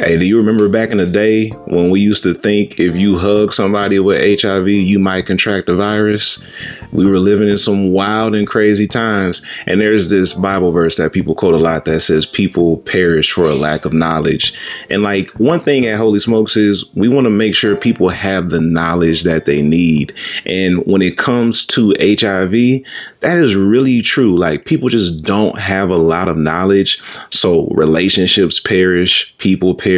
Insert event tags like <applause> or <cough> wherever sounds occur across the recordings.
Hey, do you remember back in the day when we used to think if you hug somebody with HIV, you might contract the virus? We were living in some wild and crazy times. And there's this Bible verse that people quote a lot that says people perish for a lack of knowledge. And like one thing at Holy Smokes is we want to make sure people have the knowledge that they need. And when it comes to HIV, that is really true. Like people just don't have a lot of knowledge. So relationships perish, people perish,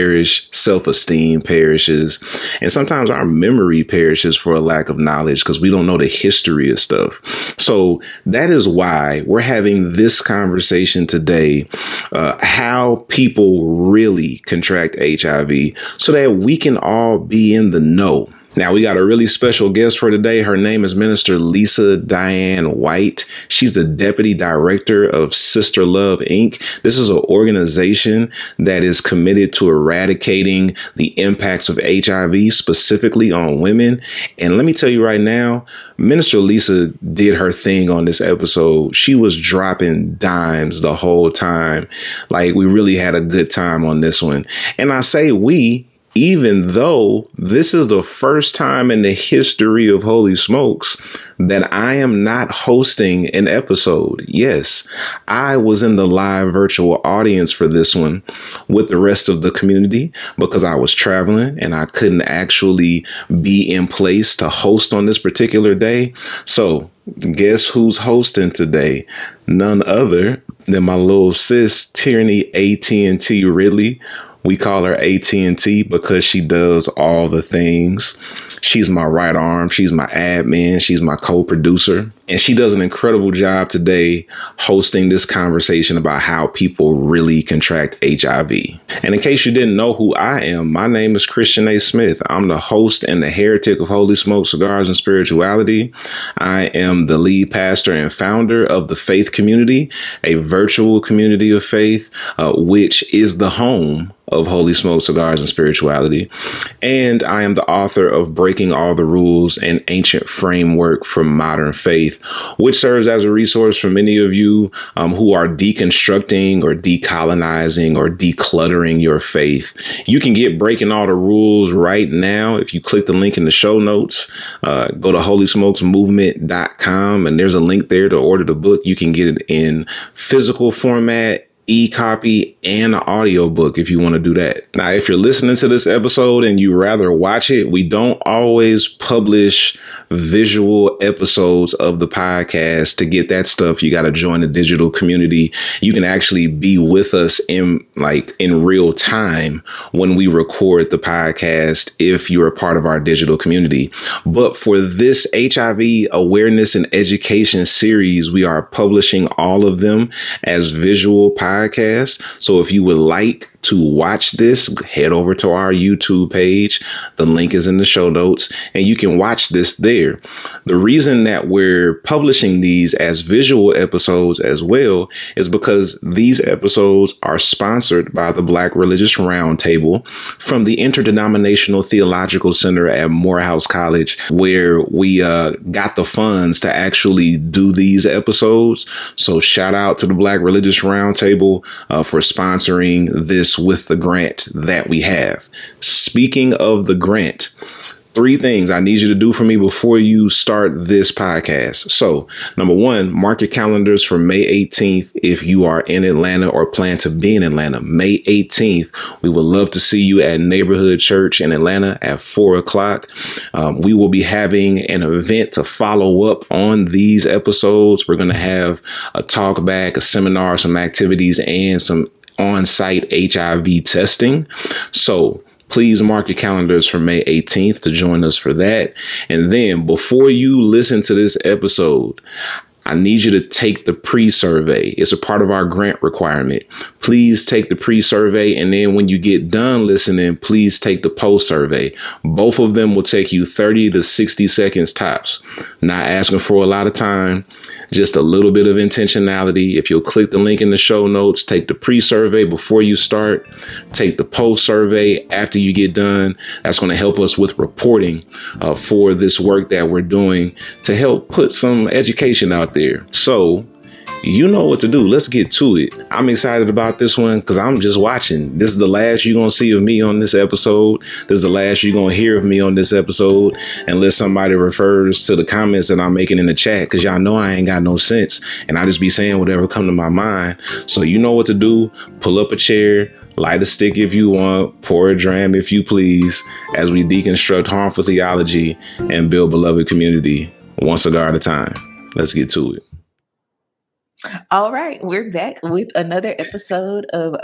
self esteem perishes, and sometimes our memory perishes for a lack of knowledge because we don't know the history of stuff. So that is why we're having this conversation today uh, how people really contract HIV so that we can all be in the know. Now, we got a really special guest for today. Her name is Minister Lisa Diane White. She's the Deputy Director of SisterLove Inc. This is an organization that is committed to eradicating the impacts of HIV, specifically on women. And let me tell you right now, Minister Lisa did her thing on this episode. She was dropping dimes the whole time. Like, we really had a good time on this one. And I say we even though this is the first time in the history of Holy Smokes that I am not hosting an episode. Yes, I was in the live virtual audience for this one with the rest of the community because I was traveling and I couldn't actually be in place to host on this particular day. So, guess who's hosting today? None other than my little sis Tierney AT&T Ridley we call her AT&T because she does all the things. She's my right arm. She's my admin. She's my co-producer. And she does an incredible job today hosting this conversation about how people really contract HIV. And in case you didn't know who I am, my name is Kristian A. Smith. I'm the host and the heretic of Holy Smoke Cigars and Spirituality. I am the lead pastor and founder of the Faith Community, a virtual community of faith, uh, which is the home of Holy Smoke Cigars and Spirituality. And I am the author of Breaking All the Rules, an ancient framework for modern faith, which serves as a resource for many of you um, who are deconstructing or decolonizing or decluttering your faith. You can get Breaking All the Rules right now if you click the link in the show notes. Uh, go to holysmokesmovement.com and there's a link there to order the book. You can get it in physical format e-copy and an audiobook if you want to do that. Now, if you're listening to this episode and you rather watch it, we don't always publish visual episodes of the podcast. To get that stuff, you got to join the digital community. You can actually be with us in like in real time when we record the podcast if you're a part of our digital community. But for this HIV awareness and education series, we are publishing all of them as visual podcasts. So if you would like to watch this, head over to our YouTube page. The link is in the show notes and you can watch this there. The reason that we're publishing these as visual episodes as well is because these episodes are sponsored by the Black Religious Roundtable from the Interdenominational Theological Center at Morehouse College, where we uh, got the funds to actually do these episodes. So shout out to the Black Religious Roundtable uh, for sponsoring this with the grant that we have. Speaking of the grant, three things I need you to do for me before you start this podcast. So, number one, mark your calendars for May 18th if you are in Atlanta or plan to be in Atlanta. May 18th, we would love to see you at Neighborhood Church in Atlanta at four o'clock. Um, we will be having an event to follow up on these episodes. We're going to have a talk back, a seminar, some activities, and some on site HIV testing. So, please mark your calendars for May 18th to join us for that. And then before you listen to this episode, I need you to take the pre-survey. It's a part of our grant requirement. Please take the pre-survey. And then when you get done listening, please take the post survey. Both of them will take you 30 to 60 seconds tops. Not asking for a lot of time, just a little bit of intentionality. If you'll click the link in the show notes, take the pre-survey before you start, take the post survey after you get done. That's going to help us with reporting uh, for this work that we're doing to help put some education out there. So you know what to do. Let's get to it. I'm excited about this one because I'm just watching. This is the last you're going to see of me on this episode. This is the last you're going to hear of me on this episode unless somebody refers to the comments that I'm making in the chat because y'all know I ain't got no sense and I just be saying whatever come to my mind. So you know what to do. Pull up a chair, light a stick if you want, pour a dram if you please, as we deconstruct harmful theology and build beloved community one cigar at a time. Let's get to it. All right, we're back with another episode of <laughs>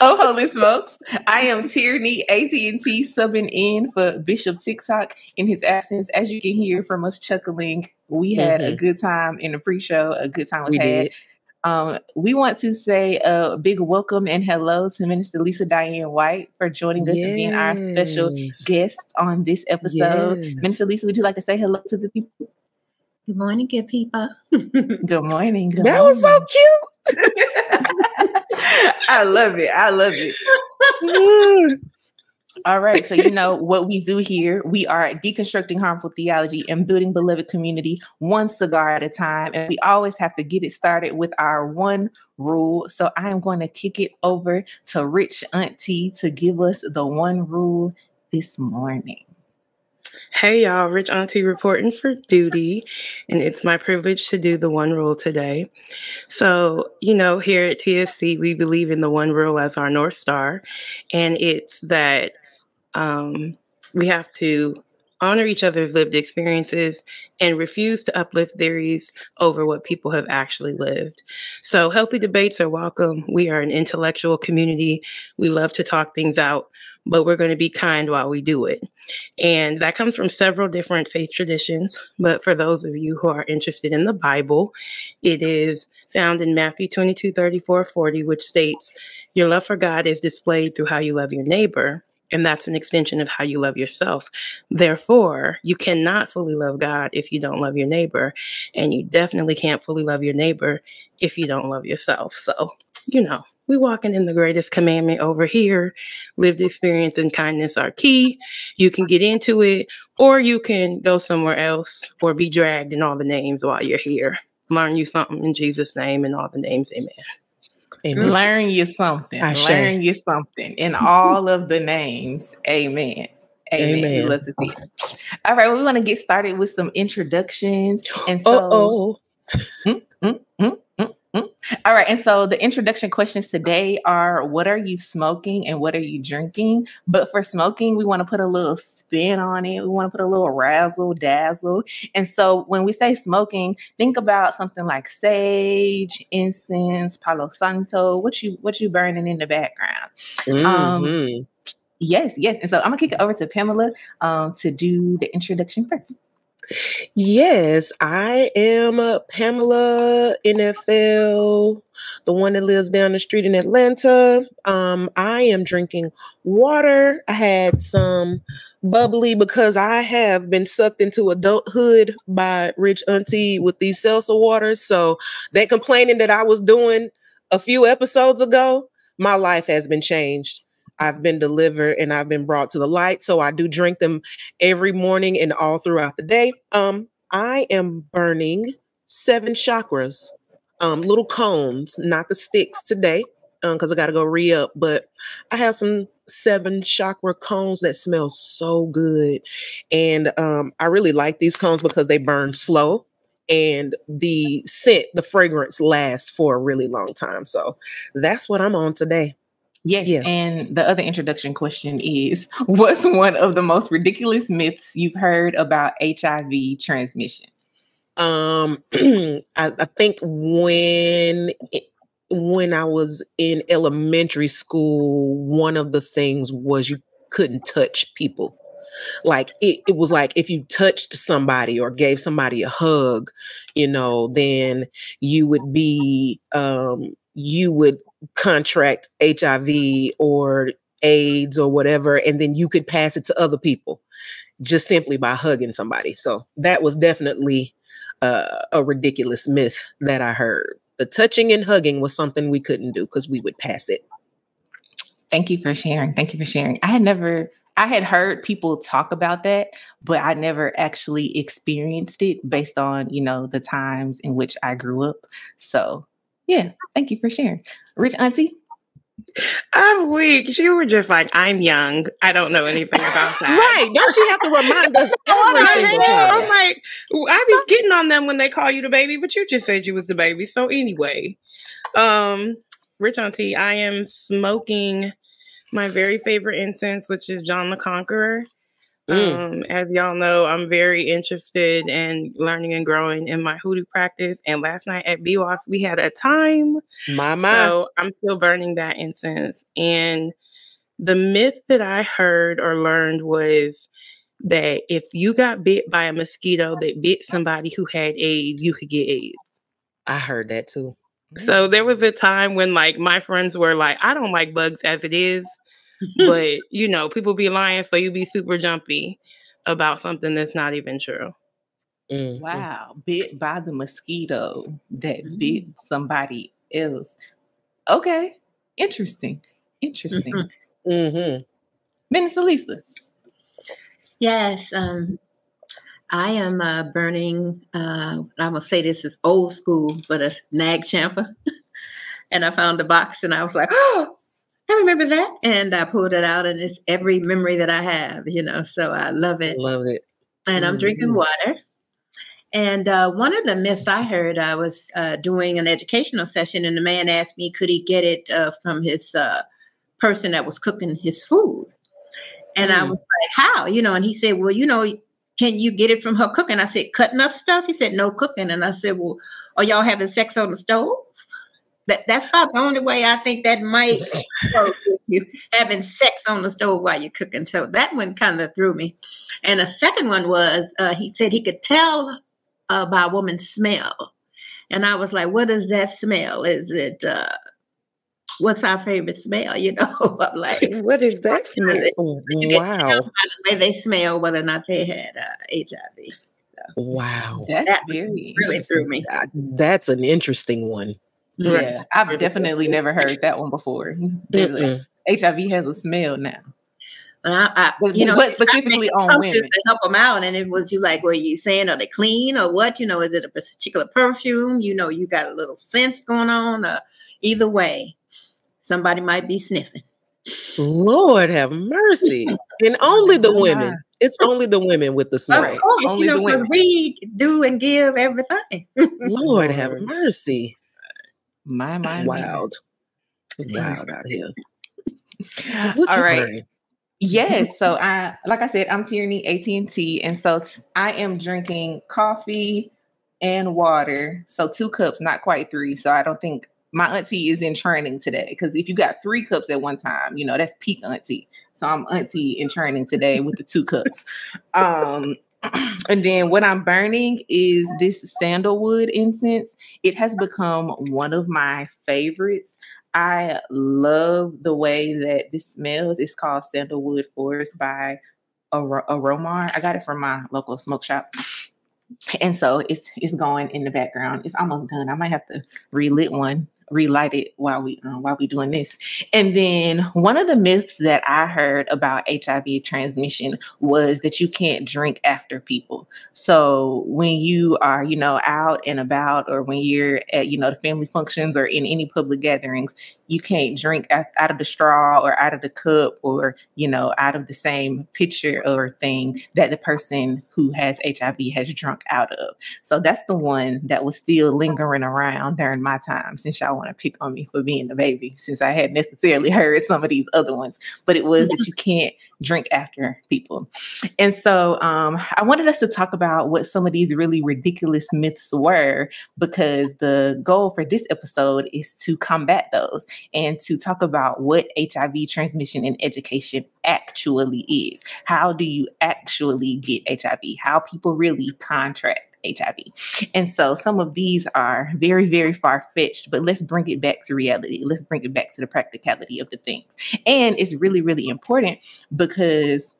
Oh Holy Smokes. I am Tierney AT&T subbing in for Bishop TikTok in his absence. As you can hear from us chuckling, we had mm-hmm. a good time in the pre-show. A good time was we had. Did. Um, we want to say a big welcome and hello to Minister Lisa Diane White for joining us yes. and being our special guest on this episode. Yes. Minister Lisa, would you like to say hello to the people? Good morning, good people. <laughs> good morning. Good that morning. was so cute. <laughs> <laughs> I love it. I love it. All right. So, you know what we do here. We are deconstructing harmful theology and building beloved community one cigar at a time. And we always have to get it started with our one rule. So, I am going to kick it over to Rich Auntie to give us the one rule this morning. Hey y'all, Rich Auntie reporting for duty, and it's my privilege to do the one rule today. So, you know, here at TFC, we believe in the one rule as our North Star, and it's that um, we have to honor each other's lived experiences and refuse to uplift theories over what people have actually lived. So, healthy debates are welcome. We are an intellectual community. We love to talk things out, but we're going to be kind while we do it. And that comes from several different faith traditions. But for those of you who are interested in the Bible, it is found in Matthew 22 34 40, which states, Your love for God is displayed through how you love your neighbor. And that's an extension of how you love yourself. Therefore, you cannot fully love God if you don't love your neighbor. And you definitely can't fully love your neighbor if you don't love yourself. So, you know, we walking in the greatest commandment over here. Lived experience and kindness are key. You can get into it, or you can go somewhere else or be dragged in all the names while you're here. Learn you something in Jesus' name and all the names. Amen. Amen. Learn you something. I Learn you something in all of the names. Amen. Amen. Amen. Let's see. All right, well, we want to get started with some introductions. And so, oh, mm, mm, mm, all right. And so the introduction questions today are what are you smoking and what are you drinking? But for smoking, we want to put a little spin on it. We want to put a little razzle dazzle. And so when we say smoking, think about something like sage, incense, palo santo, what you what you burning in the background. Um, mm-hmm. Um, yes, yes. And so I'm gonna kick it over to Pamela um, to do the introduction first. Yes, I am uh, Pamela NFL, the one that lives down the street in Atlanta. Um, I am drinking water. I had some bubbly because I have been sucked into adulthood by Rich Auntie with these seltzer waters. So that complaining that I was doing a few episodes ago, my life has been changed. I've been delivered and I've been brought to the light. So I do drink them every morning and all throughout the day. Um, I am burning seven chakras, um, little cones, not the sticks today, because um, I got to go re up. But I have some seven chakra cones that smell so good, and um, I really like these cones because they burn slow and the scent, the fragrance lasts for a really long time. So that's what I'm on today. Yes. Yeah. And the other introduction question is <laughs> what's one of the most ridiculous myths you've heard about HIV transmission? Um, <clears throat> I, I, think when when I was in elementary school, one of the things was you couldn't touch people. Like it, it was like if you touched somebody or gave somebody a hug, you know, then you would be um you would contract HIV or AIDS or whatever, and then you could pass it to other people just simply by hugging somebody. So that was definitely uh, a ridiculous myth that I heard. The touching and hugging was something we couldn't do because we would pass it. Thank you for sharing. Thank you for sharing. I had never I had heard people talk about that, but I never actually experienced it based on, you know, the times in which I grew up. So, yeah, thank you for sharing. Rich Auntie? I'm weak. She was just like, I'm young. I don't know anything about <laughs> that. right. Don't she have to remind us every single time? I'm like, I be getting on them when they call you the baby, but you just said you was the baby. So anyway, um, Rich Auntie, I am smoking my very favorite incense, which is John the Conqueror. Mm. Um, as y'all know, I'm very interested in learning and growing in my hoodoo practice. And last night at BWAS, we had a time. My, my. So I'm still burning that incense. And the myth that I heard or learned was that if you got bit by a mosquito that bit somebody who had AIDS, you could get AIDS. I heard that too. So there was a time when like my friends were like, I don't like bugs as it is but you know, people be lying, so you be super jumpy about something that's not even true. Mm-hmm. Wow, bit by the mosquito that mm-hmm. bit somebody else. Okay, interesting, interesting. Mm-hmm. mm-hmm. Minister Lisa. Yes, um, I am uh, burning. Uh, I'm gonna say this is old school, but a nag champa. <laughs> and I found a box, and I was like, <gasps> "Oh, I remember that. And I pulled it out, and it's every memory that I have, you know. So I love it. Love it. And I'm mm-hmm. drinking water. And uh, one of the myths I heard, I was uh, doing an educational session, and the man asked me, could he get it uh, from his uh, person that was cooking his food? And mm. I was like, how? You know, and he said, well, you know, can you get it from her cooking? I said, cutting up stuff? He said, no cooking. And I said, well, are y'all having sex on the stove? That that's about the only way I think that might <laughs> you having sex on the stove while you're cooking. So that one kind of threw me. And a second one was uh, he said he could tell uh, by a woman's smell, and I was like, "What is that smell? Is it?" Uh, what's our favorite smell? You know, <laughs> I'm like, <laughs> what is that smell? Oh, wow. By the way they smell, whether or not they had uh, HIV. So, wow. That's that very really threw me. That's an interesting one. Yeah, I've definitely never heard that one before. <laughs> HIV has a smell now. I, I, you know, but specifically on women to help them out. And it was you like, were you saying are they clean or what? You know, is it a particular perfume? You know, you got a little sense going on. Uh, either way, somebody might be sniffing. Lord have mercy, and only the <laughs> women. It's only the women with the smell. Of course, only you know, the women. we do and give everything. Lord have mercy. My mind. Wild. Wild out here. <laughs> All right. yes. So I like I said, I'm Tierney AT&T. And so I am drinking coffee and water. So two cups, not quite three. So I don't think my auntie is in training today. Because if you got three cups at one time, you know, that's peak auntie. So I'm auntie in training today with the two cups. <laughs> Um <clears throat> and then what I'm burning is this sandalwood incense. It has become one of my favorites. I love the way that this smells. It's called Sandalwood Forest by Ar- Aromar. I got it from my local smoke shop. And so it's it's going in the background. It's almost done. I might have to relit one relight it while we uh, while we doing this. And then one of the myths that I heard about HIV transmission was that you can't drink after people. So when you are, you know, out and about, or when you're at, you know, the family functions or in any public gatherings, you can't drink out of the straw or out of the cup or you know out of the same pitcher or thing that the person who has HIV has drunk out of. So that's the one that was still lingering around during my time since y'all want to pick on me for being the baby since I had necessarily heard some of these other ones, but it was that you can't drink after people. And so um, I wanted us to talk about what some of these really ridiculous myths were because the goal for this episode is to combat those and to talk about what HIV transmission and education actually is. How do you actually get HIV? How people really contract HIV. And so some of these are very, very far fetched, but let's bring it back to reality. Let's bring it back to the practicality of the things. And it's really, really important because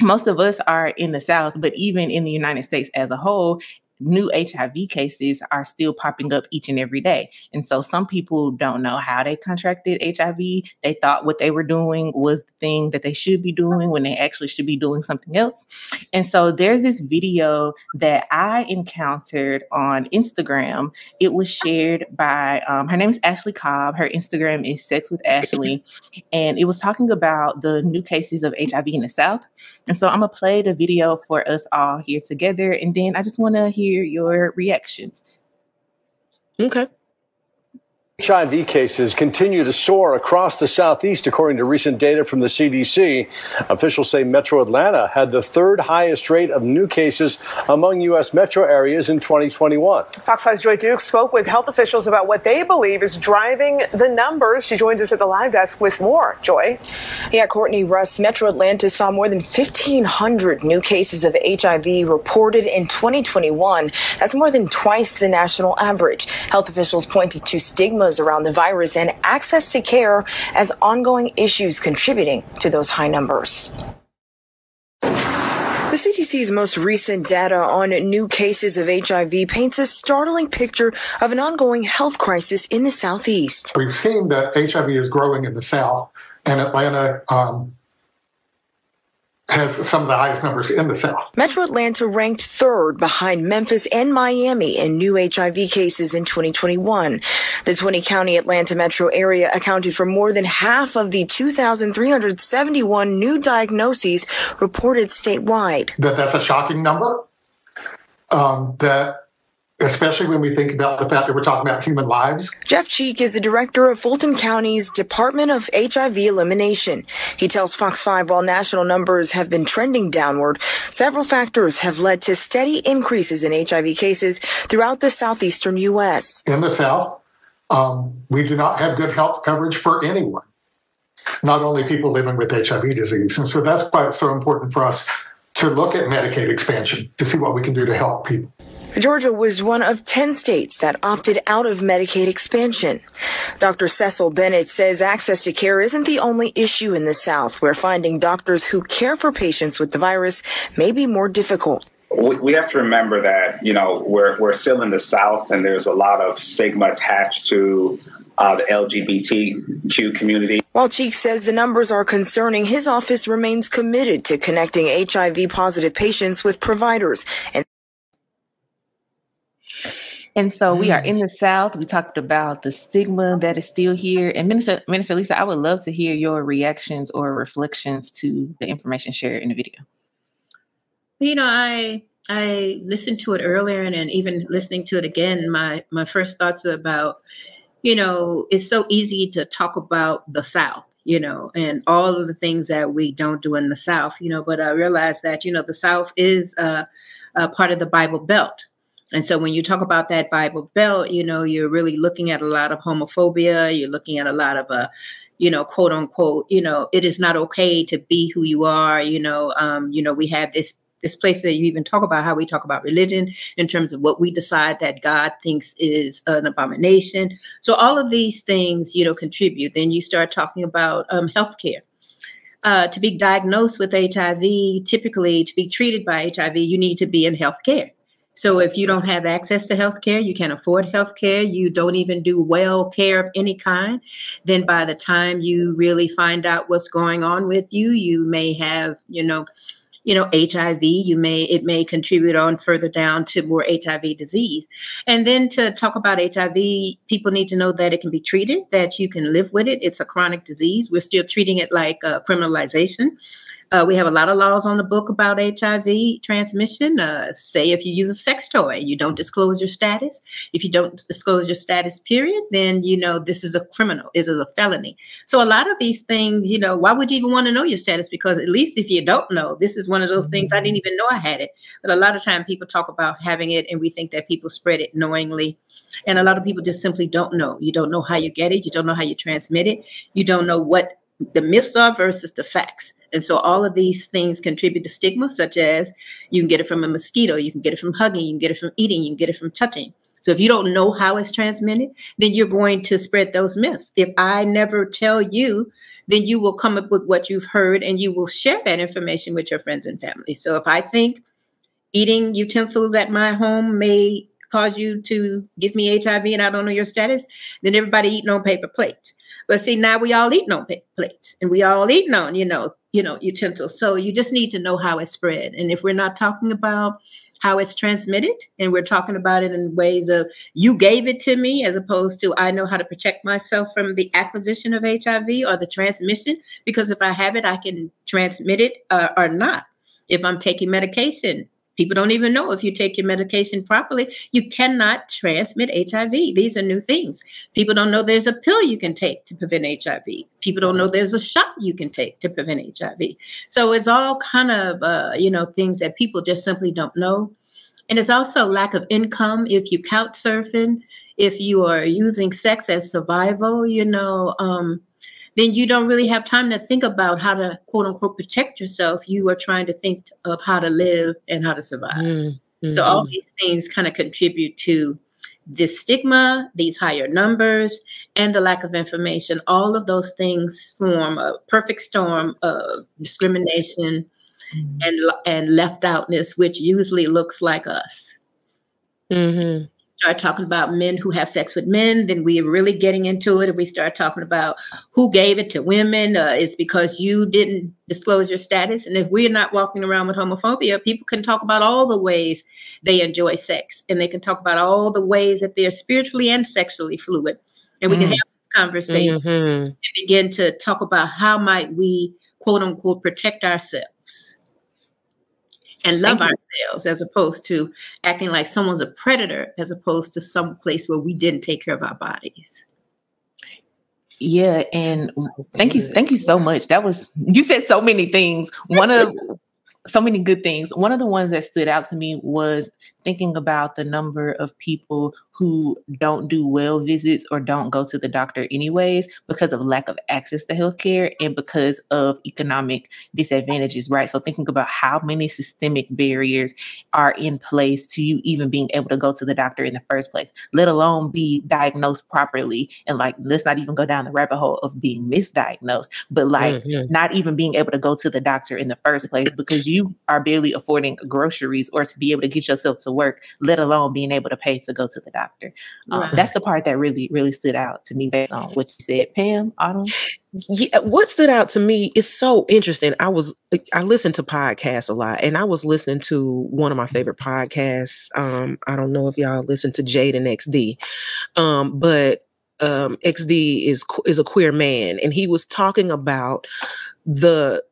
most of us are in the South, but even in the United States as a whole, new HIV cases are still popping up each and every day. And so some people don't know how they contracted HIV. They thought what they were doing was the thing that they should be doing when they actually should be doing something else. And so there's this video that I encountered on Instagram. It was shared by um, her name is Ashley Cobb. Her Instagram is Sex with Ashley. And it was talking about the new cases of HIV in the South. And so I'm going to play the video for us all here together. And then I just want to hear your reactions. Okay. HIV cases continue to soar across the southeast, according to recent data from the CDC. Officials say Metro Atlanta had the third highest rate of new cases among U.S. metro areas in 2021. Fox 5's Joy Duke spoke with health officials about what they believe is driving the numbers. She joins us at the live desk with more. Joy. Yeah, Courtney Russ, Metro Atlanta saw more than 1,500 new cases of HIV reported in 2021. That's more than twice the national average. Health officials pointed to around the virus and access to care as ongoing issues contributing to those high numbers. The CDC's most recent data on new cases of HIV paints a startling picture of an ongoing health crisis in the Southeast. We've seen that HIV is growing in the South, and Atlanta um, has some of the highest numbers in the South. Metro Atlanta ranked third behind Memphis and Miami in new HIV cases in 2021. The 20 county Atlanta metro area accounted for more than half of the 2,371 new diagnoses reported statewide. That that's a shocking number. Um, that especially when we think about the fact that we're talking about human lives. Jeff Cheek is the director of Fulton County's Department of HIV Elimination. He tells Fox 5 while national numbers have been trending downward, several factors have led to steady increases in HIV cases throughout the southeastern U.S. In the South, um, we do not have good health coverage for anyone, not only people living with HIV disease. And so that's why it's so important for us to look at Medicaid expansion to see what we can do to help people. Georgia was one of 10 states that opted out of Medicaid expansion. Dr. Cecil Bennett says access to care isn't the only issue in the South, where finding doctors who care for patients with the virus may be more difficult. We have to remember that, you know, we're, we're still in the South and there's a lot of stigma attached to uh, the LGBTQ community. While Cheek says the numbers are concerning, his office remains committed to connecting HIV positive patients with providers and and so we are in the South. We talked about the stigma that is still here. And Minister, Minister Lisa, I would love to hear your reactions or reflections to the information shared in the video. You know, I I listened to it earlier and, and even listening to it again, my my first thoughts about, you know, it's so easy to talk about the South you know, and all of the things that we don't do in the South, you know. But I realized that, you know, the South is uh, a part of the Bible Belt, and so when you talk about that Bible Belt, you know, you're really looking at a lot of homophobia. You're looking at a lot of, uh, you know, quote unquote, you know, it is not okay to be who you are. You know, um, you know, we have this this place that you even talk about how we talk about religion in terms of what we decide that God thinks is an abomination. So all of these things, you know, contribute. Then you start talking about um, healthcare. Uh, to be diagnosed with HIV, typically to be treated by HIV, you need to be in healthcare. So if you don't have access to health care, you can't afford health care, you don't even do well care of any kind, then by the time you really find out what's going on with you, you may have, you know, you know hiv you may it may contribute on further down to more hiv disease. And then to talk about hiv people need to know that it can be treated that you can live with it. It's a chronic disease. We're still treating it like a criminalization uh, we have a lot of laws on the book about HIV transmission. Uh, say if you use a sex toy, you don't disclose your status. If you don't disclose your status, period, then you know this is a criminal. It is a felony. So a lot of these things, you know, why would you even want to know your status? Because at least if you don't know, this is one of those things I didn't even know I had it. But a lot of time people talk about having it, and we think that people spread it knowingly. And a lot of people just simply don't know. You don't know how you get it. You don't know how you transmit it. You don't know what the myths are versus the facts. And so all of these things contribute to stigma, such as you can get it from a mosquito, you can get it from hugging, you can get it from eating, you can get it from touching. So if you don't know how it's transmitted, then you're going to spread those myths. If I never tell you, then you will come up with what you've heard and you will share that information with your friends and family. So if I think eating utensils at my home may cause you to give me HIV and I don't know your status, then everybody eating on paper plates. But see, now we all eating on paper plates and we all eating on, you know, you know, utensils. So you just need to know how it's spread. And if we're not talking about how it's transmitted and we're talking about it in ways of you gave it to me as opposed to I know how to protect myself from the acquisition of HIV or the transmission because if I have it I can transmit it uh, or not. If I'm taking medication, People don't even know if you take your medication properly, you cannot transmit HIV. These are new things. People don't know there's a pill you can take to prevent HIV. People don't know there's a shot you can take to prevent HIV. So it's all kind of, uh, you know, things that people just simply don't know. And it's also lack of income if you couch surfing, if you are using sex as survival, you know, um, then you don't really have time to think about how to quote unquote protect yourself. You are trying to think of how to live and how to survive. Mm-hmm. So all these things kind of contribute to this stigma, these higher numbers, and the lack of information. All of those things form a perfect storm of discrimination mm-hmm. and and left outness, which usually looks like us. Mm-hmm start talking about men who have sex with men, then we're really getting into it. If we start talking about who gave it to women, uh, it's because you didn't disclose your status. And if we're not walking around with homophobia, people can talk about all the ways they enjoy sex, and they can talk about all the ways that they're spiritually and sexually fluid. And we mm. can have this conversation mm-hmm. and begin to talk about how might we quote unquote protect ourselves and love ourselves as opposed to acting like someone's a predator as opposed to some place where we didn't take care of our bodies. Yeah and thank you thank you so much. That was <laughs> you said so many things. One of <laughs> so many good things. One of the ones that stood out to me was thinking about the number of people who don't do well visits or don't go to the doctor anyways because of lack of access to healthcare and because of economic disadvantages, right? So thinking about how many systemic barriers are in place to you even being able to go to the doctor in the first place, let alone be diagnosed properly. And like, let's not even go down the rabbit hole of being misdiagnosed, but like mm-hmm. not even being able to go to the doctor in the first place because you are barely affording groceries or to be able to get yourself to work, let alone being able to pay to go to the doctor doctor. Um, right. That's the part that really, really stood out to me based on what you said, Pam. Autumn. Yeah, what stood out to me is so interesting. I was I listened to podcasts a lot, and I was listening to one of my favorite podcasts. Um, I don't know if y'all listen to Jade and XD, um, but um, XD is is a queer man, and he was talking about the.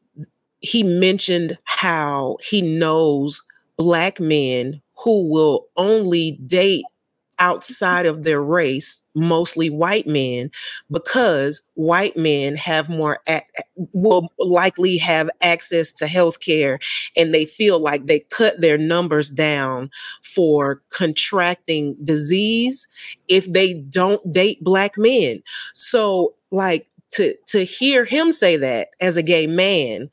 He mentioned how he knows black men who will only date outside of their race, mostly white men, because white men have more, will likely have access to health care and they feel like they cut their numbers down for contracting disease if they don't date black men. So, like, to, to hear him say that as a gay man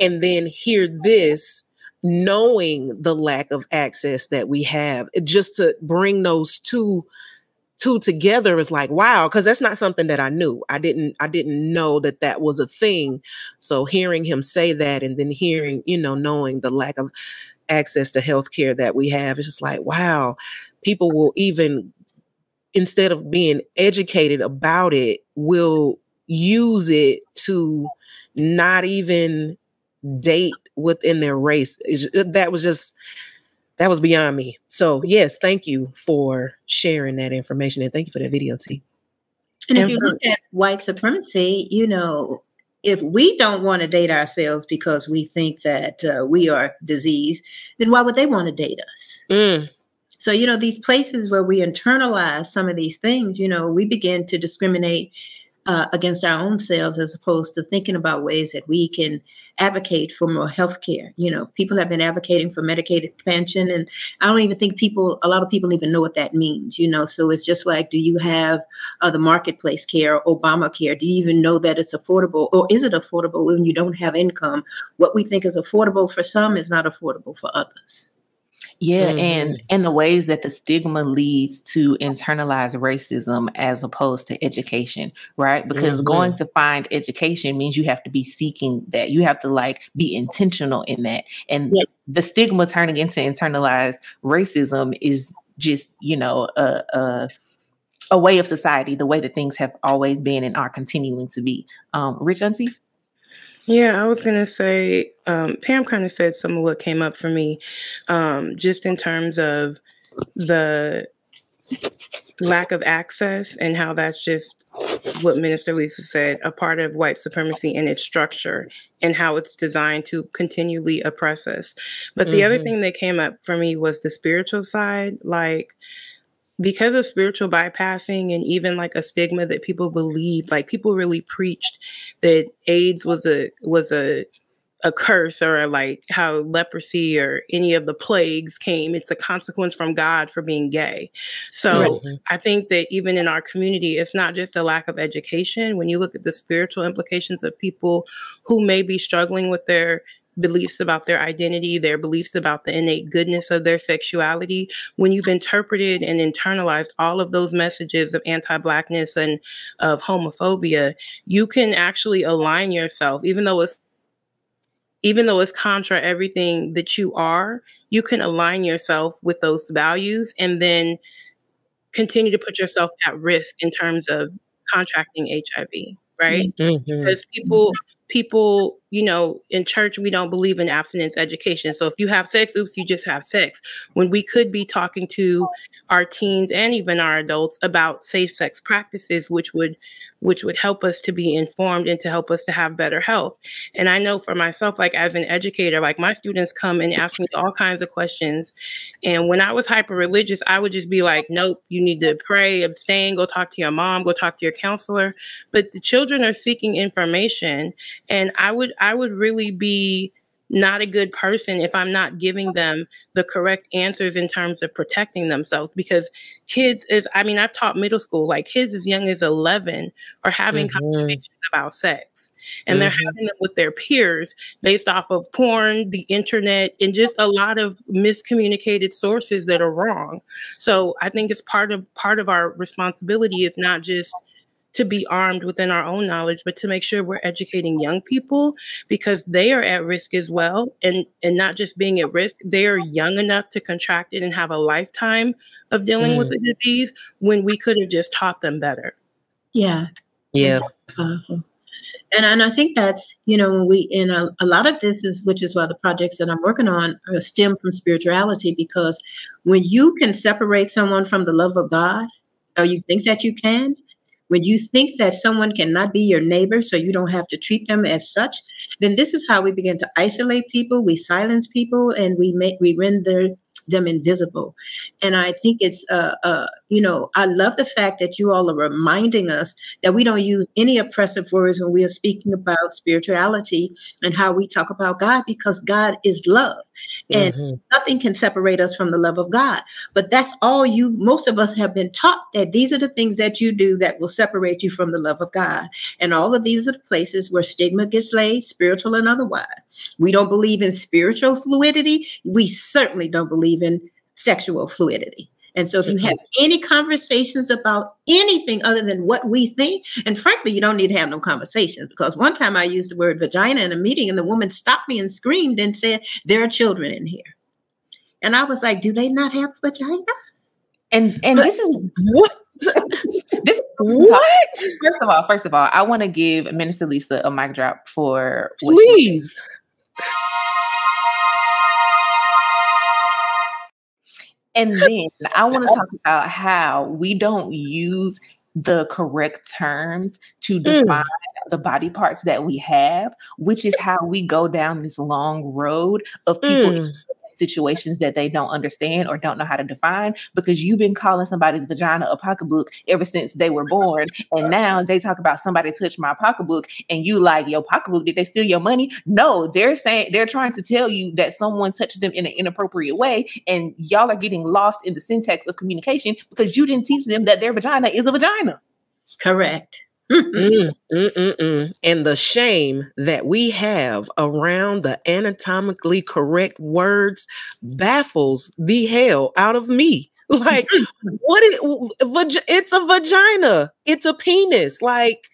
and then hear this knowing the lack of access that we have just to bring those two two together is like wow because that's not something that i knew. I didn't i didn't know that that was a thing. So hearing him say that and then hearing you know knowing the lack of access to health care that we have it's just like wow. People will even instead of being educated about it will use it to not even date within their race. that was just that was beyond me. So yes, thank you for sharing that information and thank you for that video, T. And, and if you look at white supremacy, you know, if we don't want to date ourselves because we think that uh, we are diseased, then why would they want to date us? Mm. So, you know, these places where we internalize some of these things, you know, we begin to discriminate uh, against our own selves as opposed to thinking about ways that we can advocate for more health care. You know, people have been advocating for Medicaid expansion, and I don't even think people, a lot of people even know what that means, you know. So it's just like, do you have uh, the marketplace care, Obamacare? Do you even know that it's affordable, or is it affordable when you don't have income? What we think is affordable for some is not affordable for others. Yeah, mm-hmm. and and the ways that the stigma leads to internalized racism as opposed to education, right? Because mm-hmm. going to find education means you have to be seeking that. You have to like be intentional in that. And yeah. the stigma turning into internalized racism is just, you know, a, a a way of society, the way that things have always been and are continuing to be. Um, Rich Auntie? Yeah, I was going to say, um, Pam kind of said some of what came up for me, um, just in terms of the lack of access and how that's just what Minister Lisa said, a part of white supremacy and its structure and how it's designed to continually oppress us. But the mm-hmm. other thing that came up for me was the spiritual side. Like, because of spiritual bypassing and even like a stigma that people believe like people really preached that AIDS was a was a a curse or like how leprosy or any of the plagues came it's a consequence from God for being gay. So right. I think that even in our community it's not just a lack of education when you look at the spiritual implications of people who may be struggling with their beliefs about their identity, their beliefs about the innate goodness of their sexuality, when you've interpreted and internalized all of those messages of anti Blackness and of homophobia, you can actually align yourself, even though it's even though it's contra everything that you are, you can align yourself with those values and then continue to put yourself at risk in terms of contracting HIV, right? Mm-hmm. Because people people, you know, in church, we don't believe in abstinence education. So if you have sex, oops, you just have sex. When we could be talking to our teens and even our adults about safe sex practices, which would which would help us to be informed and to help us to have better health. And I know for myself, like as an educator, like my students come and ask me all kinds of questions. And when I was hyper religious, I would just be like, nope, you need to pray, abstain, go talk to your mom, go talk to your counselor. But the children are seeking information. And I would, I would really be not a good person if I'm not giving them the correct answers in terms of protecting themselves. Because kids is, I mean, I've taught middle school, like kids as young as 11 are having mm-hmm. conversations about sex and mm-hmm. they're having them with their peers based off of porn, the internet, and just a lot of miscommunicated sources that are wrong. So I think it's part of, part of our responsibility is not just to be armed within our own knowledge, but to make sure we're educating young people because they are at risk as well. And, and not just being at risk, they are young enough to contract it and have a lifetime of dealing mm. with the disease when we could have just taught them better. Yeah. Yeah. And, and I think that's, you know, when we, in a, a lot of this is, which is why the projects that I'm working on stem from spirituality, because when you can separate someone from the love of God, or you think that you can, when you think that someone cannot be your neighbor, so you don't have to treat them as such, then this is how we begin to isolate people, we silence people, and we make we render them invisible. And I think it's, uh, uh, you know, I love the fact that you all are reminding us that we don't use any oppressive words when we are speaking about spirituality and how we talk about God because God is love. And mm-hmm. nothing can separate us from the love of God. But that's all you, most of us have been taught that these are the things that you do that will separate you from the love of God. And all of these are the places where stigma gets laid, spiritual and otherwise. We don't believe in spiritual fluidity. We certainly don't believe in sexual fluidity. And so, if you have mm-hmm. any conversations about anything other than what we think, and frankly, you don't need to have no conversations because one time I used the word vagina in a meeting and the woman stopped me and screamed and said, There are children in here. And I was like, Do they not have vagina? And and but, this is what <laughs> this is what? First of all, first of all, I want to give Minister Lisa a mic drop for please. And then I want to talk about how we don't use the correct terms to mm. define mm. the body parts that we have, which is how we go down this long road of people mm situations that they don't understand or don't know how to define because you've been calling somebody's vagina a pocketbook ever since they were born. And now they talk about somebody touched my pocketbook and you like, your pocketbook, did they steal your money? No, they're saying they're trying to tell you that someone touched them in an inappropriate way. And y'all are getting lost in the syntax of communication because you didn't teach them that their vagina is a vagina. Correct. Mm, mm, mm, and the shame that we have around the anatomically correct words baffles the hell out of me. <laughs> Like, <laughs> what? It, it's a vagina. It's a penis. Like,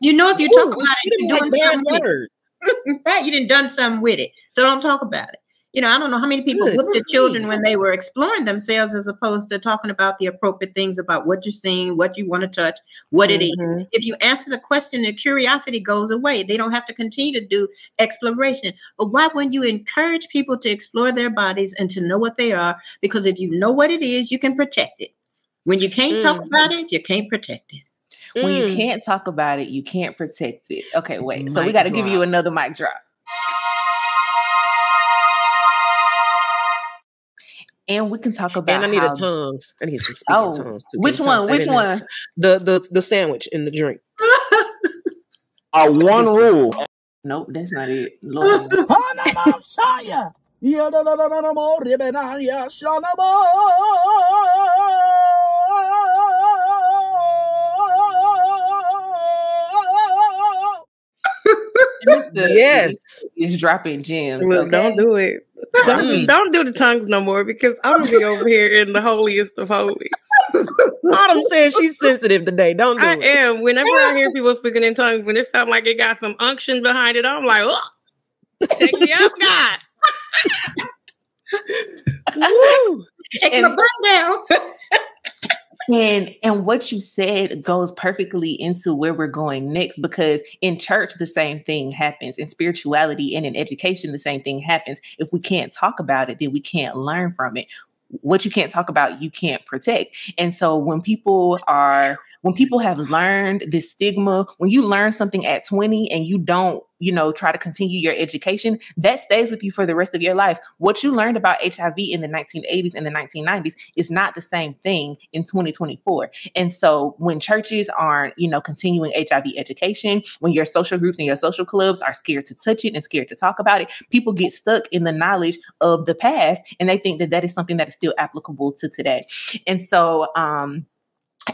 you know, if you talk about it, you're doing bad words, <laughs> right? You didn't done something with it, so don't talk about it you know, I don't know how many people Good. whipped their children when they were exploring themselves as opposed to talking about the appropriate things about what you're seeing, what you want to touch, what mm-hmm. it is. If you answer the question, the curiosity goes away. They don't have to continue to do exploration. But why wouldn't you encourage people to explore their bodies and to know what they are? Because if you know what it is, you can protect it. When you can't mm. talk about it, you can't protect it. When mm. you can't talk about it, you can't protect it. Okay, wait. Mic so we got to give you another mic drop. And we can talk about. And I need how... a tongues. I need some speaking oh, tongues. Too. Which one? Which one? The the the sandwich and the drink. uh, <laughs> one rule. Nope, that's not it. Lord. Yes, is dropping gems. Look, okay? don't do it. Don't, don't do the tongues no more because I'm gonna be over here in the holiest of holies. Autumn says she's sensitive today. Don't do I it. am. Whenever I hear people speaking in tongues, when it felt like it got some unction behind it, I'm like, oh, take me up, God. <laughs> Woo. Take my butt down. <laughs> And and what you said goes perfectly into where we're going next because in church the same thing happens. In spirituality and in education the same thing happens. If we can't talk about it, then we can't learn from it. What you can't talk about, you can't protect. And so when people are when people have learned this stigma, when you learn something at 20 and you don't, you know, try to continue your education, that stays with you for the rest of your life. What you learned about HIV in the 1980s and the 1990s is not the same thing in 2024. And so when churches aren't, you know, continuing HIV education, when your social groups and your social clubs are scared to touch it and scared to talk about it, people get stuck in the knowledge of the past and they think that that is something that is still applicable to today. And so, um,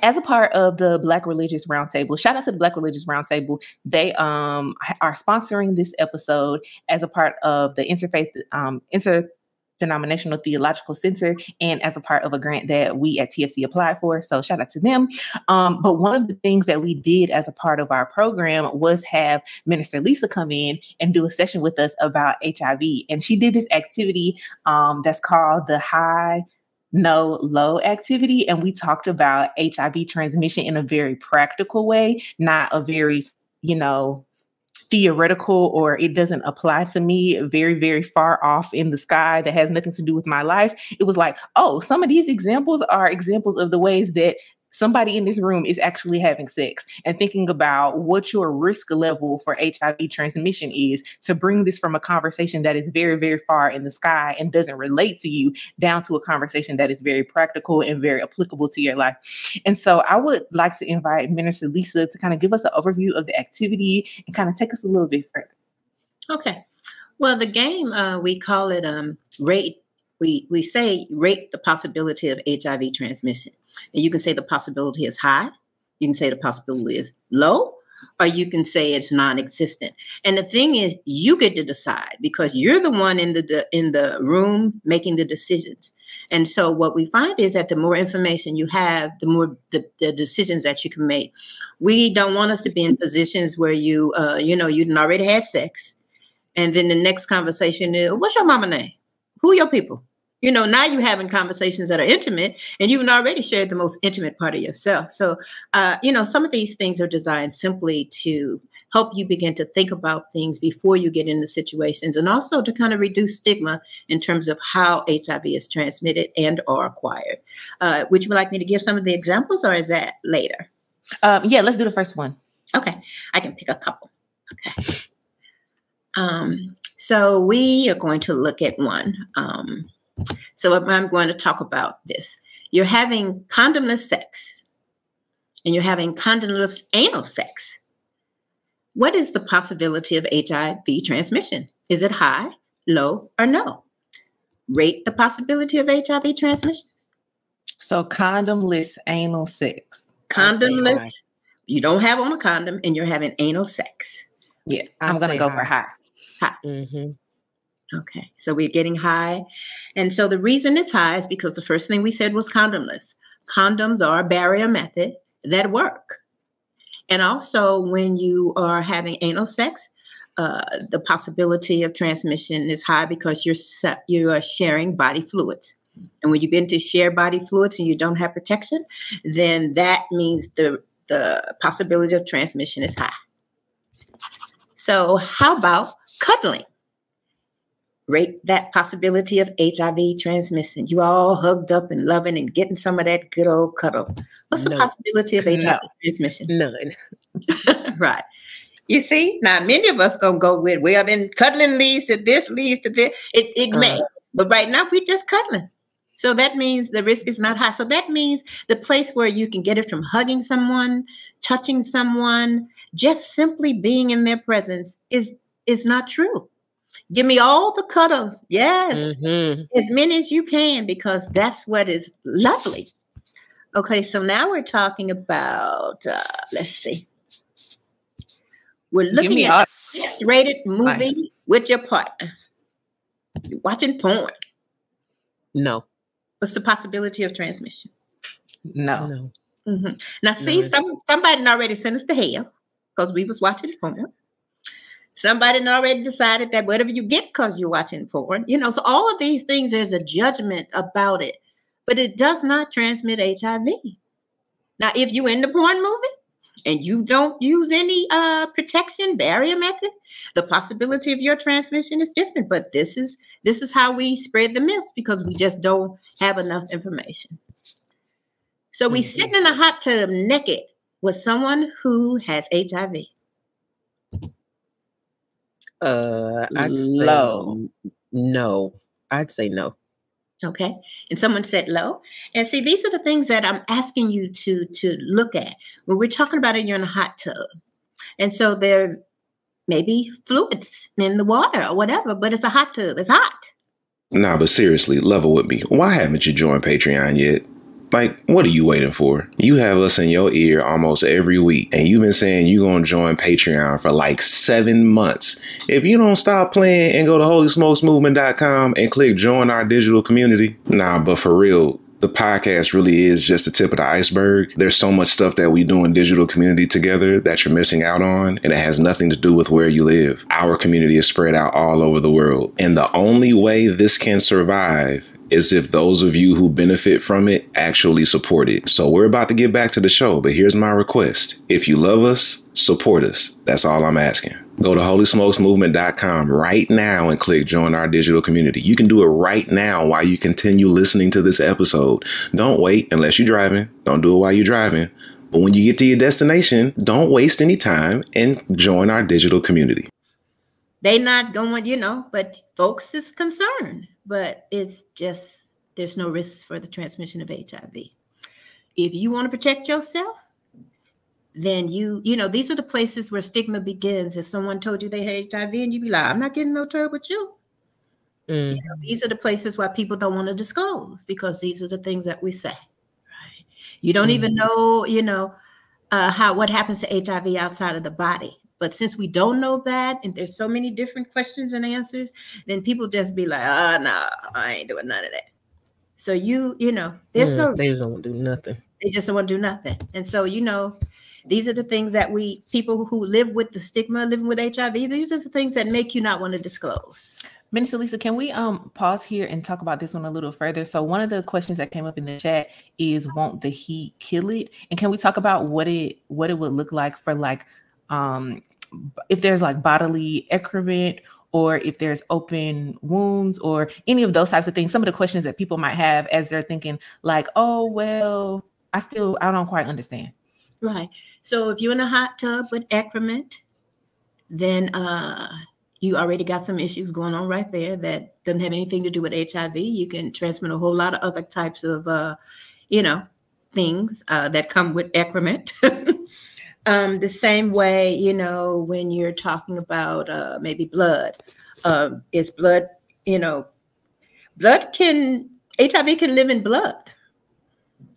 as a part of the Black Religious Roundtable, shout out to the Black Religious Roundtable. They um, are sponsoring this episode as a part of the Interfaith um, Interdenominational Theological Center and as a part of a grant that we at TFC applied for. So shout out to them. Um, but one of the things that we did as a part of our program was have Minister Lisa come in and do a session with us about HIV. And she did this activity um, that's called the High no low activity. And we talked about HIV transmission in a very practical way, not a very, you know, theoretical or it doesn't apply to me very very far off in the sky that has nothing to do with my life it was like oh some of these examples are examples of the ways that somebody in this room is actually having sex and thinking about what your risk level for HIV transmission is to bring this from a conversation that is very, very far in the sky and doesn't relate to you down to a conversation that is very practical and very applicable to your life. And so I would like to invite Minister Lisa to kind of give us an overview of the activity and kind of take us a little bit further. Okay. Well, the game, uh, we call it um, rate we we say rate the possibility of HIV transmission. And you can say the possibility is high, you can say the possibility is low, or you can say it's non-existent. And the thing is, you get to decide because you're the one in the, in the room making the decisions. And so what we find is that the more information you have, the more the, the decisions that you can make. We don't want us to be in positions where you, uh, you know, you'd already had sex, and then the next conversation is, "What's your mama name? Who are your people?" You know, now you're having conversations that are intimate, and you've already shared the most intimate part of yourself. So, uh, you know, some of these things are designed simply to help you begin to think about things before you get into situations, and also to kind of reduce stigma in terms of how HIV is transmitted and or acquired. Uh, would you like me to give some of the examples, or is that later? Um, yeah, let's do the first one. Okay, I can pick a couple. Okay. Um, so we are going to look at one. Um, so I'm going to talk about this. You're having condomless sex and you're having condomless anal sex. What is the possibility of HIV transmission? Is it high, low, or no? Rate the possibility of HIV transmission. So condomless anal sex. Condomless. you don't have on a condom and you're having anal sex. Yeah, I'm gonna go high. for high. High. Mm-hmm. Okay, so we're getting high. And so the reason it's high is because the first thing we said was condomless. Condoms are a barrier method that work. And also, when you are having anal sex, uh, the possibility of transmission is high because you're you are sharing body fluids. And when you begin to share body fluids and you don't have protection, then that means the the possibility of transmission is high. So, how about cuddling? Rate that possibility of HIV transmission. You all hugged up and loving and getting some of that good old cuddle. What's the possibility of HIV no. transmission? None. <laughs> right. You see, now many of us gonna go with well, then cuddling leads to this, leads to this. It it uh, may, but right now we're just cuddling. So that means the risk is not high. So that means the place where you can get it from hugging someone, touching someone, just simply being in their presence is is not true. Give me all the cuddles. Yes. Mm-hmm. As many as you can, because that's what is lovely. Okay, so now we're talking about, uh, let's see. We're looking at a X rated movie nice. with your partner. You're watching porn. No. What's the possibility of transmission? No. No. Mm-hmm. Now, see, no. some somebody already sent us to hell because we was watching porn. Somebody already decided that whatever you get because you're watching porn, you know, so all of these things, there's a judgment about it, but it does not transmit HIV. Now, if you in the porn movie and you don't use any uh, protection barrier method, the possibility of your transmission is different. But this is this is how we spread the myths because we just don't have enough information. So we mm-hmm. sitting in a hot tub naked with someone who has HIV. Uh, I'd low. say no. I'd say no. Okay. And someone said low. And see, these are the things that I'm asking you to to look at when we're talking about it. You're in a hot tub, and so there may be fluids in the water or whatever, but it's a hot tub. It's hot. Nah, but seriously, level with me. Why haven't you joined Patreon yet? Like, what are you waiting for? You have us in your ear almost every week, and you've been saying you're going to join Patreon for like seven months. If you don't stop playing and go to holysmokesmovement.com and click join our digital community, nah, but for real, the podcast really is just the tip of the iceberg. There's so much stuff that we do in digital community together that you're missing out on, and it has nothing to do with where you live. Our community is spread out all over the world. And the only way this can survive is if those of you who benefit from it actually support it. So we're about to get back to the show, but here's my request. If you love us, support us. That's all I'm asking. Go to holysmokesmovement.com right now and click join our digital community. You can do it right now while you continue listening to this episode. Don't wait unless you're driving. Don't do it while you're driving. But when you get to your destination, don't waste any time and join our digital community. They not going, you know, but folks is concerned but it's just there's no risk for the transmission of HIV. If you want to protect yourself, then you, you know, these are the places where stigma begins. If someone told you they had HIV and you be like, I'm not getting no tub with you. Mm. you know, these are the places why people don't want to disclose because these are the things that we say. Right? You don't mm. even know, you know, uh, how what happens to HIV outside of the body. But since we don't know that, and there's so many different questions and answers, then people just be like, "Ah, oh, no, I ain't doing none of that." So you, you know, there's no. They just don't do nothing. They just don't want to do nothing. And so you know, these are the things that we people who live with the stigma, living with HIV. These are the things that make you not want to disclose. Minister Lisa, can we um pause here and talk about this one a little further? So one of the questions that came up in the chat is won't the heat kill it? And can we talk about what it what it would look like for like um if there's like bodily excrement or if there's open wounds or any of those types of things some of the questions that people might have as they're thinking like oh well i still i don't quite understand. Right. So if you're in a hot tub with excrement then uh you already got some issues going on right there that doesn't have anything to do with hiv you can transmit a whole lot of other types of uh you know things uh, that come with excrement <laughs> Um, the same way, you know, when you're talking about uh, maybe blood, um, is blood, you know, blood can, HIV can live in blood.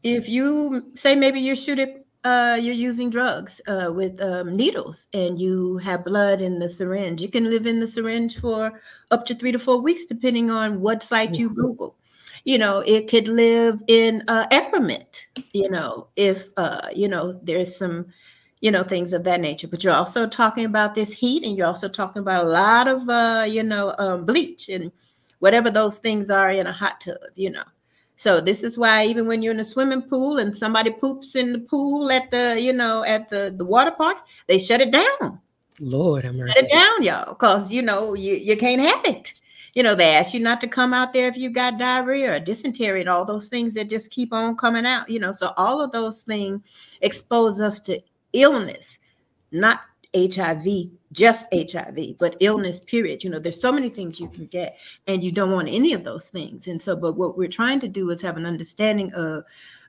If you say maybe you're shooting, uh, you're using drugs uh, with um, needles and you have blood in the syringe. You can live in the syringe for up to three to four weeks, depending on what site you mm-hmm. Google. You know, it could live in uh, excrement, you know, if, uh, you know, there's some, you know, things of that nature. But you're also talking about this heat and you're also talking about a lot of, uh, you know, um, bleach and whatever those things are in a hot tub, you know. So this is why even when you're in a swimming pool and somebody poops in the pool at the, you know, at the the water park, they shut it down. Lord mercy. Shut it down, y'all, because you know you, you can't have it. You know, they ask you not to come out there if you got diarrhea or dysentery and all those things that just keep on coming out, you know. So all of those things expose us to illness, not HIV, just HIV, but illness, period. You know, there's so many things you can get, and you don't want any of those things. And so, but what we're trying to do is have an understanding of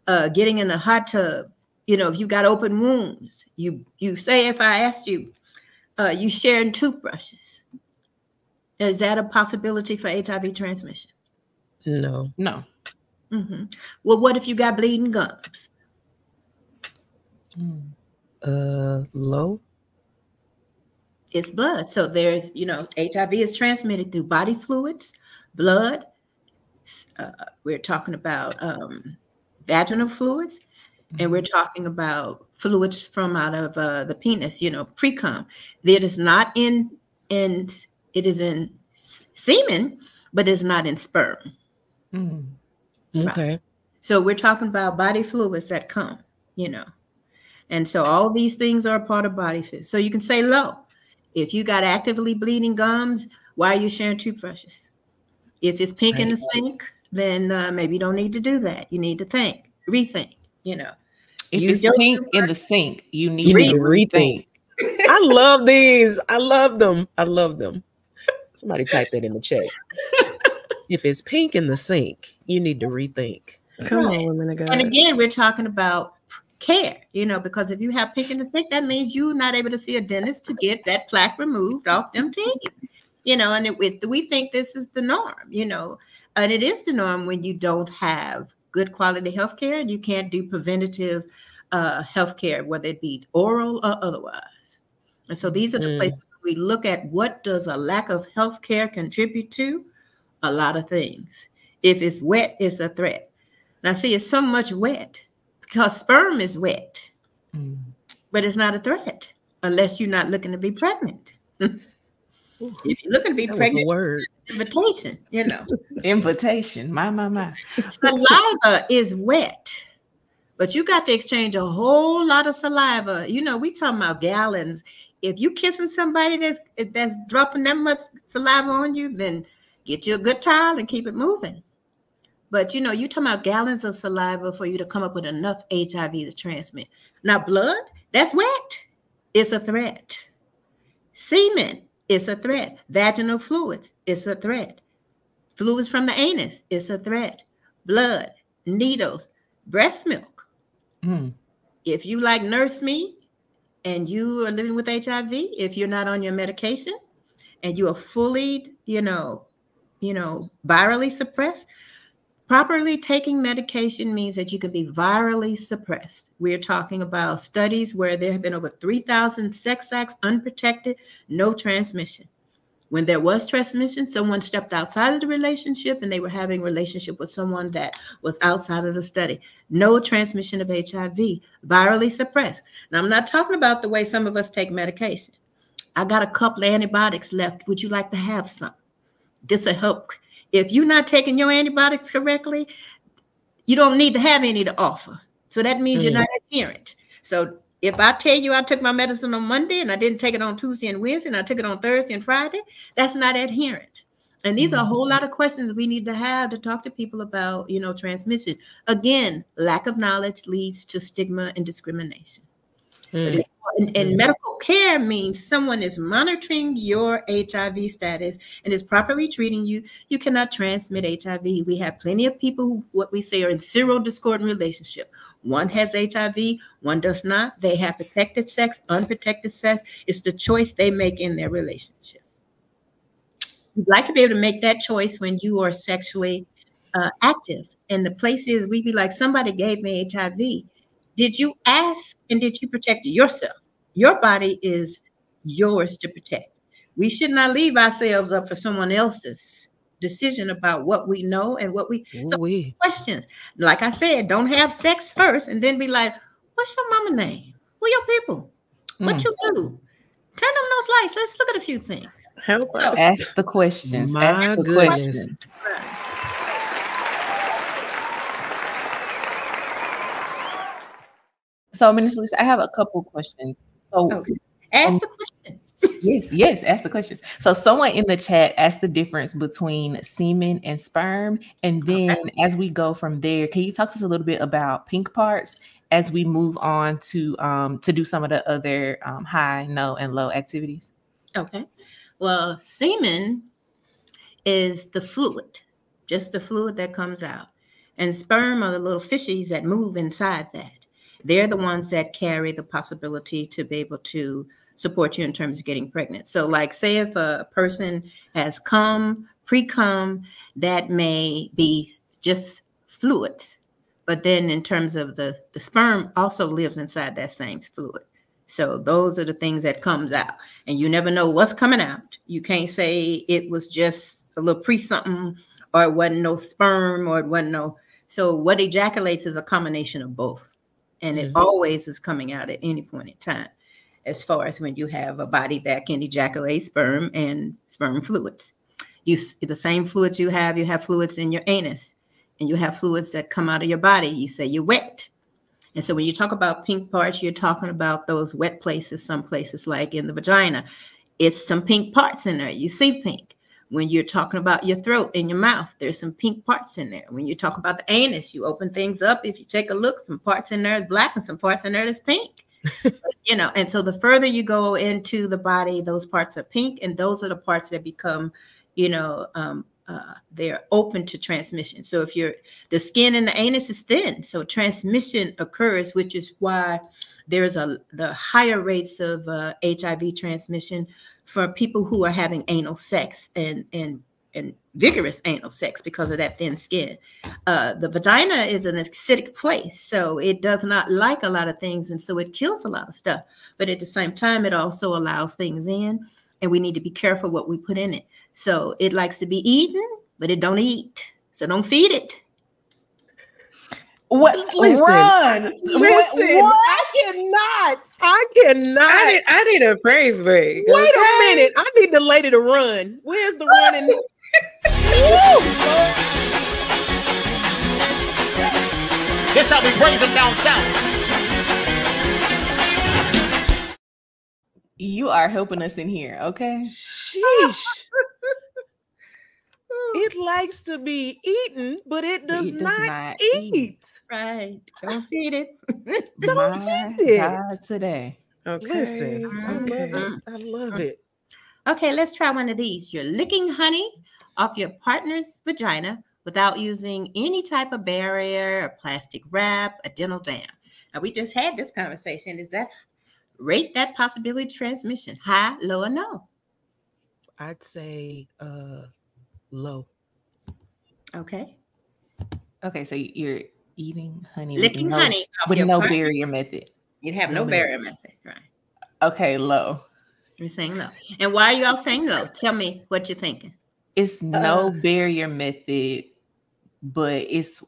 uh, getting in the hot tub. You know, if you got open wounds, you you say if I asked you, uh, you sharing toothbrushes, is that a possibility for HIV transmission? No, no. Mm-hmm. Well, what if you got bleeding gums? Uh, low it's blood. So there's, you know, HIV is transmitted through body fluids, blood. Uh, we're talking about um, vaginal fluids, and we're mm-hmm. talking about fluids from out of uh, the penis, you know, pre-cum. It is not in in it is in semen, but it's not in sperm. Mm. Okay. Right. So we're talking about body fluids that come, you know. And so all these things are part of body fit. So you can say low. If you got actively bleeding gums, why are you sharing toothbrushes? If it's pink in the sink, then uh, maybe you don't need to do that. You need to think, rethink, you know. If you it's pink in the sink, you need you to rethink. I love these. I love them. I love them. Somebody type that in the chat. if it's pink in the sink, you need to rethink. Come right. on, women of God. And again, we're talking about care, you know, because if you have pink in the sink, that means you're not able to see a dentist to get that plaque removed off them teeth, you know, and it, it, we think this is the norm, you know, and it is the norm when you don't have good quality health care and you can't do preventative uh, health care, whether it be oral or otherwise. And so these are the mm. places we look at what does a lack of health care contribute to? A lot of things. If it's wet, it's a threat. Now, see, it's so much wet because sperm is wet, mm. but it's not a threat unless you're not looking to be pregnant. if you're looking to be that pregnant, word. invitation, you know. <laughs> invitation. My, my, my. Saliva is wet, but you got to exchange a whole lot of saliva. You know, we talking about gallons. If you kissing somebody that's that's dropping that much saliva on you, then get you a good towel and keep it moving. But you know, you talking about gallons of saliva for you to come up with enough HIV to transmit. Now, blood, that's wet. It's a threat. Semen, it's a threat. Vaginal fluids, it's a threat. Fluids from the anus, it's a threat. Blood, needles, breast milk. Mm. If you like nurse me and you are living with HIV, if you're not on your medication and you are fully, you know, you know, virally suppressed, Properly taking medication means that you can be virally suppressed. We're talking about studies where there have been over 3,000 sex acts unprotected, no transmission. When there was transmission, someone stepped outside of the relationship and they were having relationship with someone that was outside of the study. No transmission of HIV, virally suppressed. Now, I'm not talking about the way some of us take medication. I got a couple of antibiotics left. Would you like to have some? This will help if you're not taking your antibiotics correctly, you don't need to have any to offer. So that means mm-hmm. you're not adherent. So if I tell you I took my medicine on Monday and I didn't take it on Tuesday and Wednesday and I took it on Thursday and Friday, that's not adherent. And these mm-hmm. are a whole mm-hmm. lot of questions we need to have to talk to people about, you know, transmission. Again, lack of knowledge leads to stigma and discrimination. Mm-hmm. And, and, medical care means someone is monitoring your HIV status and is properly treating you. You cannot transmit HIV. We have plenty of people who, what we say, are in serodiscordant relationship. One has HIV, one does not. They have protected sex, unprotected sex. It's the choice they make in their relationship. You'd like to be able to make that choice when you are sexually uh, active. And the place is, we'd be like, somebody gave me HIV Did you ask and did you protect yourself? Your body is yours to protect. We should not leave ourselves up for someone else's decision about what we know and what we so we. questions. Like I said, don't have sex first and then be like, "What's your mama name? Who your people? What mm. you do? Turn on those lights. Let's look at a few things." Help us. Ask the questions. My Ask the goodness. questions. So, Minister Lisa, I have a couple questions. So, okay. ask um, the question yes, yes, ask the questions. So someone in the chat asked the difference between semen and sperm. And then okay. as we go from there, can you talk to us a little bit about pink parts as we move on to um to do some of the other um, high, no, and low activities? Okay. Well, semen is the fluid, just the fluid that comes out. And sperm are the little fishies that move inside that. They're the ones that carry the possibility to be able to support you in terms of getting pregnant. So, like, say if a person has come, pre cum, that may be just fluids. But then, in terms of the, the sperm, also lives inside that same fluid. So those are the things that comes out, and you never know what's coming out. You can't say it was just a little pre something, or it wasn't no sperm, or it wasn't no. So what ejaculates is a combination of both, and it mm-hmm. always is coming out at any point in time as far as when you have a body that can ejaculate sperm and sperm fluids. You the same fluids you have, you have fluids in your anus, and you have fluids that come out of your body. You say you're wet. And so when you talk about pink parts, you're talking about those wet places, some places like in the vagina. It's some pink parts in there. You see pink. When you're talking about your throat and your mouth, there's some pink parts in there. When you talk about the anus, you open things up. If you take a look, some parts in there is black and some parts in there is pink. <laughs> you know, and so the further you go into the body, those parts are pink, and those are the parts that become, you know, um, uh, they're open to transmission. So if you're the skin in the anus is thin, so transmission occurs, which is why there's a the higher rates of uh, HIV transmission for people who are having anal sex and and and vigorous anal sex because of that thin skin. Uh, the vagina is an acidic place, so it does not like a lot of things, and so it kills a lot of stuff. But at the same time, it also allows things in, and we need to be careful what we put in it. So it likes to be eaten, but it don't eat. So don't feed it. What? Listen, Run. Listen, what? I cannot. I cannot. I need, I need a praise break. Wait okay? a minute. I need the lady to run. Where's the running? This how we praise them down south. You are helping us in here, okay? Sheesh. It likes to be eaten, but it does, it does not, not, eat. eat. Right. Don't feed it. <laughs> <laughs> Don't My feed it. God today. Okay. Listen, I love it. I love it. Okay, let's try one of these. You're licking honey off your partner's vagina without using any type of barrier, a plastic wrap, a dental dam. Now, we just had this conversation. Is that rate that possibility transmission high, low, or no? I'd say uh low. Okay. Okay, so you're eating honey, licking with no, honey with no partner. barrier method. You'd have no, no barrier method, right? Okay, low. You're saying low. And why are you all saying low? Tell me what you're thinking. It's no uh, barrier method, but it's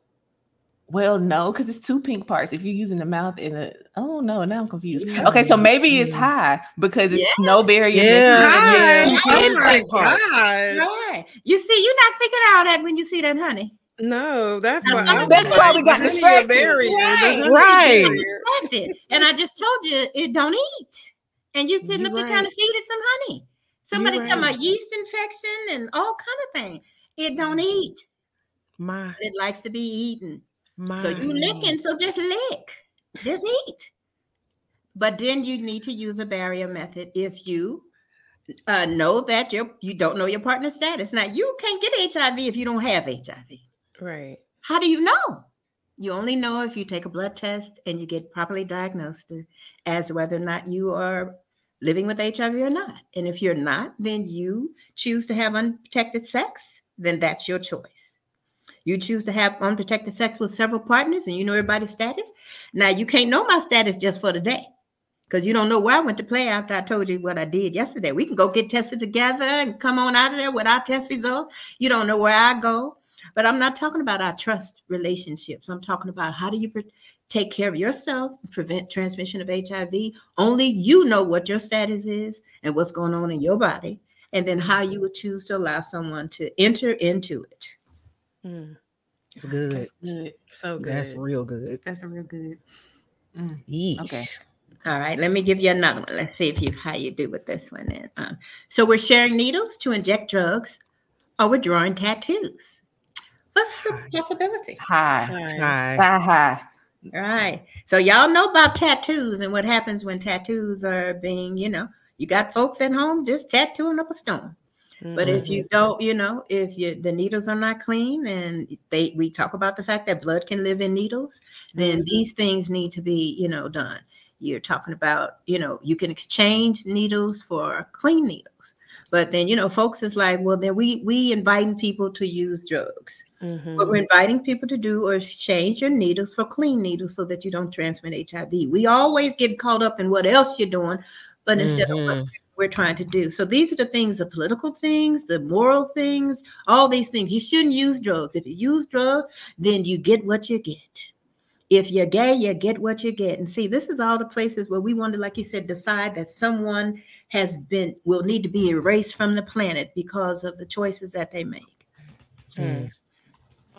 well, no, because it's two pink parts. If you're using the mouth in a oh no, now I'm confused. Yeah. Okay, so maybe it's high because it's yeah. no barrier. Yeah, high. Oh my god! Right. You see, you're not thinking all that when you see that honey. No, that's why. That's why we got distracted. Right. right. And I just told you it don't eat, and you sitting you're up right. there trying to feed it some honey. Somebody right. talking about yeast infection and all kind of things. It don't eat. My. It likes to be eaten. My. So you licking, so just lick. Just eat. But then you need to use a barrier method if you uh, know that you you don't know your partner's status. Now you can't get HIV if you don't have HIV. Right. How do you know? You only know if you take a blood test and you get properly diagnosed as whether or not you are living with HIV or not. And if you're not, then you choose to have unprotected sex, then that's your choice. You choose to have unprotected sex with several partners and you know everybody's status. Now, you can't know my status just for today because you don't know where I went to play after I told you what I did yesterday. We can go get tested together and come on out of there with our test result. You don't know where I go. But I'm not talking about our trust relationships. I'm talking about how do you take care of yourself, prevent transmission of HIV. Only you know what your status is and what's going on in your body, and then how you would choose to allow someone to enter into it. Mm. It's good. That's good. So good. That's real good. That's real good. Mm. Okay. All right, let me give you another one. Let's see if you how you do with this one. Then, um, so we're sharing needles to inject drugs, or we're drawing tattoos. What's the possibility? High. Hi. High. High. All right. So y'all know about tattoos and what happens when tattoos are being, you know, you got folks at home just tattooing up a stone. But if you don't, you know, if you the needles are not clean and they we talk about the fact that blood can live in needles, then these things need to be, you know, done. You're talking about, you know, you can exchange needles for clean needles. But then, you know, folks is like, well, then we we inviting people to use drugs. Mhm. What we're inviting people to do is exchange your needles for clean needles so that you don't transmit HIV. We always get caught up in what else you're doing, but instead of what Mhm. We're trying to do. So these are the things, the political things, the moral things, all these things. You shouldn't use drugs. If you use drugs, then you get what you get. If you're gay, you get what you get. And see, this is all the places where we want to, like you said, decide that someone has been will need to be erased from the planet because of the choices that they make. Mm.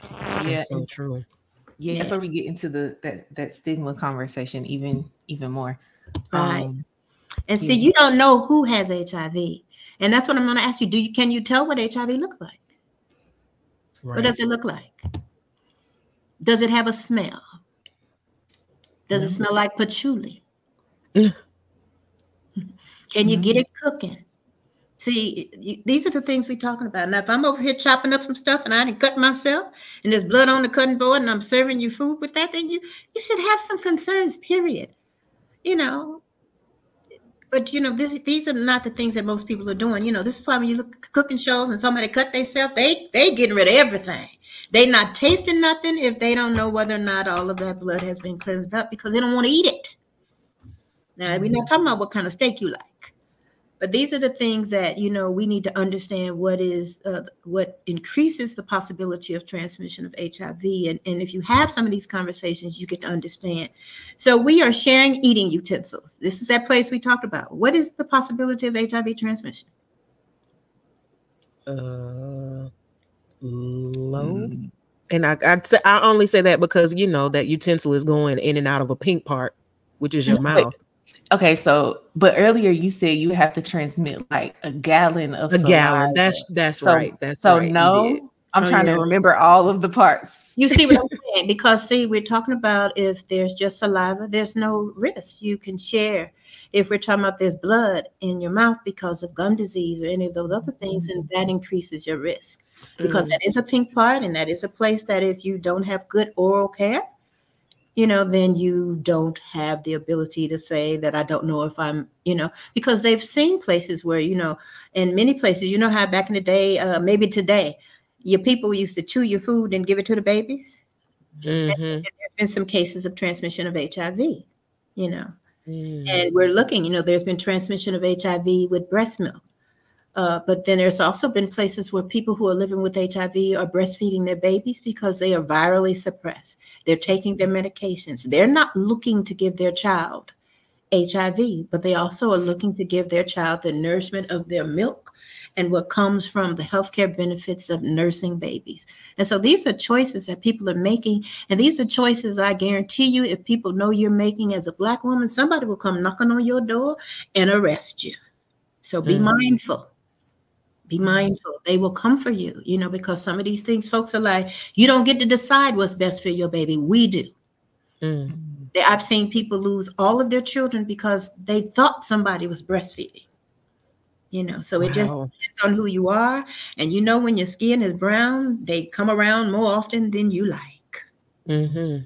Yeah. That's so and- true. Yeah. That's where we get into the that that stigma conversation even even more. Right. Um, And see, you don't know who has HIV. And that's what I'm going to ask you. Do you can you tell what HIV looks like? What does it look like? Does it have a smell? Does it smell like patchouli? <laughs> Can you get mm-hmm. it cooking? See, you, these are the things we're talking about. Now, if I'm over here chopping up some stuff and I didn't cut myself, and there's blood on the cutting board, and I'm serving you food with that, then you you should have some concerns. Period. You know, but you know, this, these are not the things that most people are doing. You know, this is why when you look at cooking shows and somebody cut themselves, they they getting rid of everything. They not tasting nothing if they don't know whether or not all of that blood has been cleansed up because they don't want to eat it. Now we're not talking about what kind of steak you like, but these are the things that you know we need to understand what is uh, what increases the possibility of transmission of HIV. And, and if you have some of these conversations, you get to understand. So we are sharing eating utensils. This is that place we talked about. What is the possibility of HIV transmission? Uh, low. Mm. And I I'd say, I only say that because you know that utensil is going in and out of a pink part, which is your <laughs> mouth. Okay, so but earlier you said you have to transmit like a gallon of A gallon. That's that's So- right. That's so right. no, I'm Oh, trying yeah. to remember all of the parts. You see what I'm saying? Because see, we're talking about if there's just saliva, there's no risk. You can share. If we're talking about there's blood in your mouth because of gum disease or any of those other things, then that increases your risk. Because Mm. that is a pink part, and that is a place that if you don't have good oral care, you know, then you don't have the ability to say that I don't know if I'm, you know, because they've seen places where, you know, in many places, you know how back in the day, uh, maybe today, your people used to chew your food and give it to the babies. Mm-hmm. There's been some cases of transmission of HIV, you know, Mm. and we're looking, you know, there's been transmission of HIV with breast milk. Uh, but then there's also been places where people who are living with HIV are breastfeeding their babies because they are virally suppressed. They're taking their medications. They're not looking to give their child HIV, but they also are looking to give their child the nourishment of their milk and what comes from the healthcare benefits of nursing babies. And so these are choices that people are making. And these are choices I guarantee you, if people know you're making as a Black woman, somebody will come knocking on your door and arrest you. So be Mm. mindful. Be mindful. They will come for you, you know, because some of these things, folks are like, you don't get to decide what's best for your baby. We do. Mm. I've seen people lose all of their children because they thought somebody was breastfeeding. You know, so it just depends on who you are. And you know, when your skin is brown, they come around more often than you like. Mm-hmm.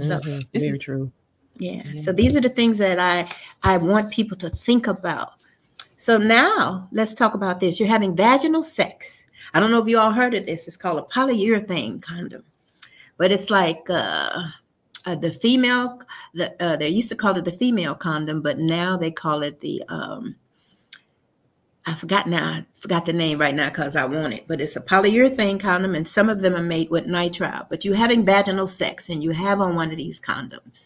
So Mhm. this Very is- true. yeah. So these are the things that I I want people to think about. So now let's talk about this. You're having vaginal sex. I don't know if you all heard of this. It's called a polyurethane condom, but it's like uh, uh, the female. The, uh, they used to call it the female condom, but now they call it the. Um, I forgot now. I forgot the name right now because I want it. But it's a polyurethane condom, and some of them are made with nitrile. But you're having vaginal sex, and you have on one of these condoms.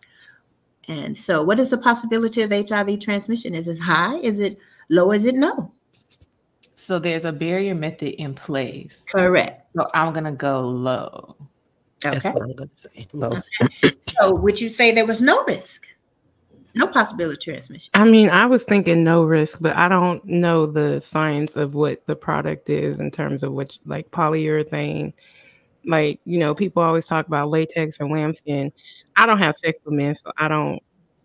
And so, what is the possibility of HIV transmission? Is it high? Is it Low is it no? So there's a barrier method in place. Correct. So I'm gonna go low. Okay. That's what I'm gonna say. Low. Okay. so would you say there was no risk? No possibility of transmission. I mean, I was thinking no risk, but I don't know the science of what the product is in terms of which like polyurethane. Like, you know, people always talk about latex and lambskin. I don't have sex with men, so I don't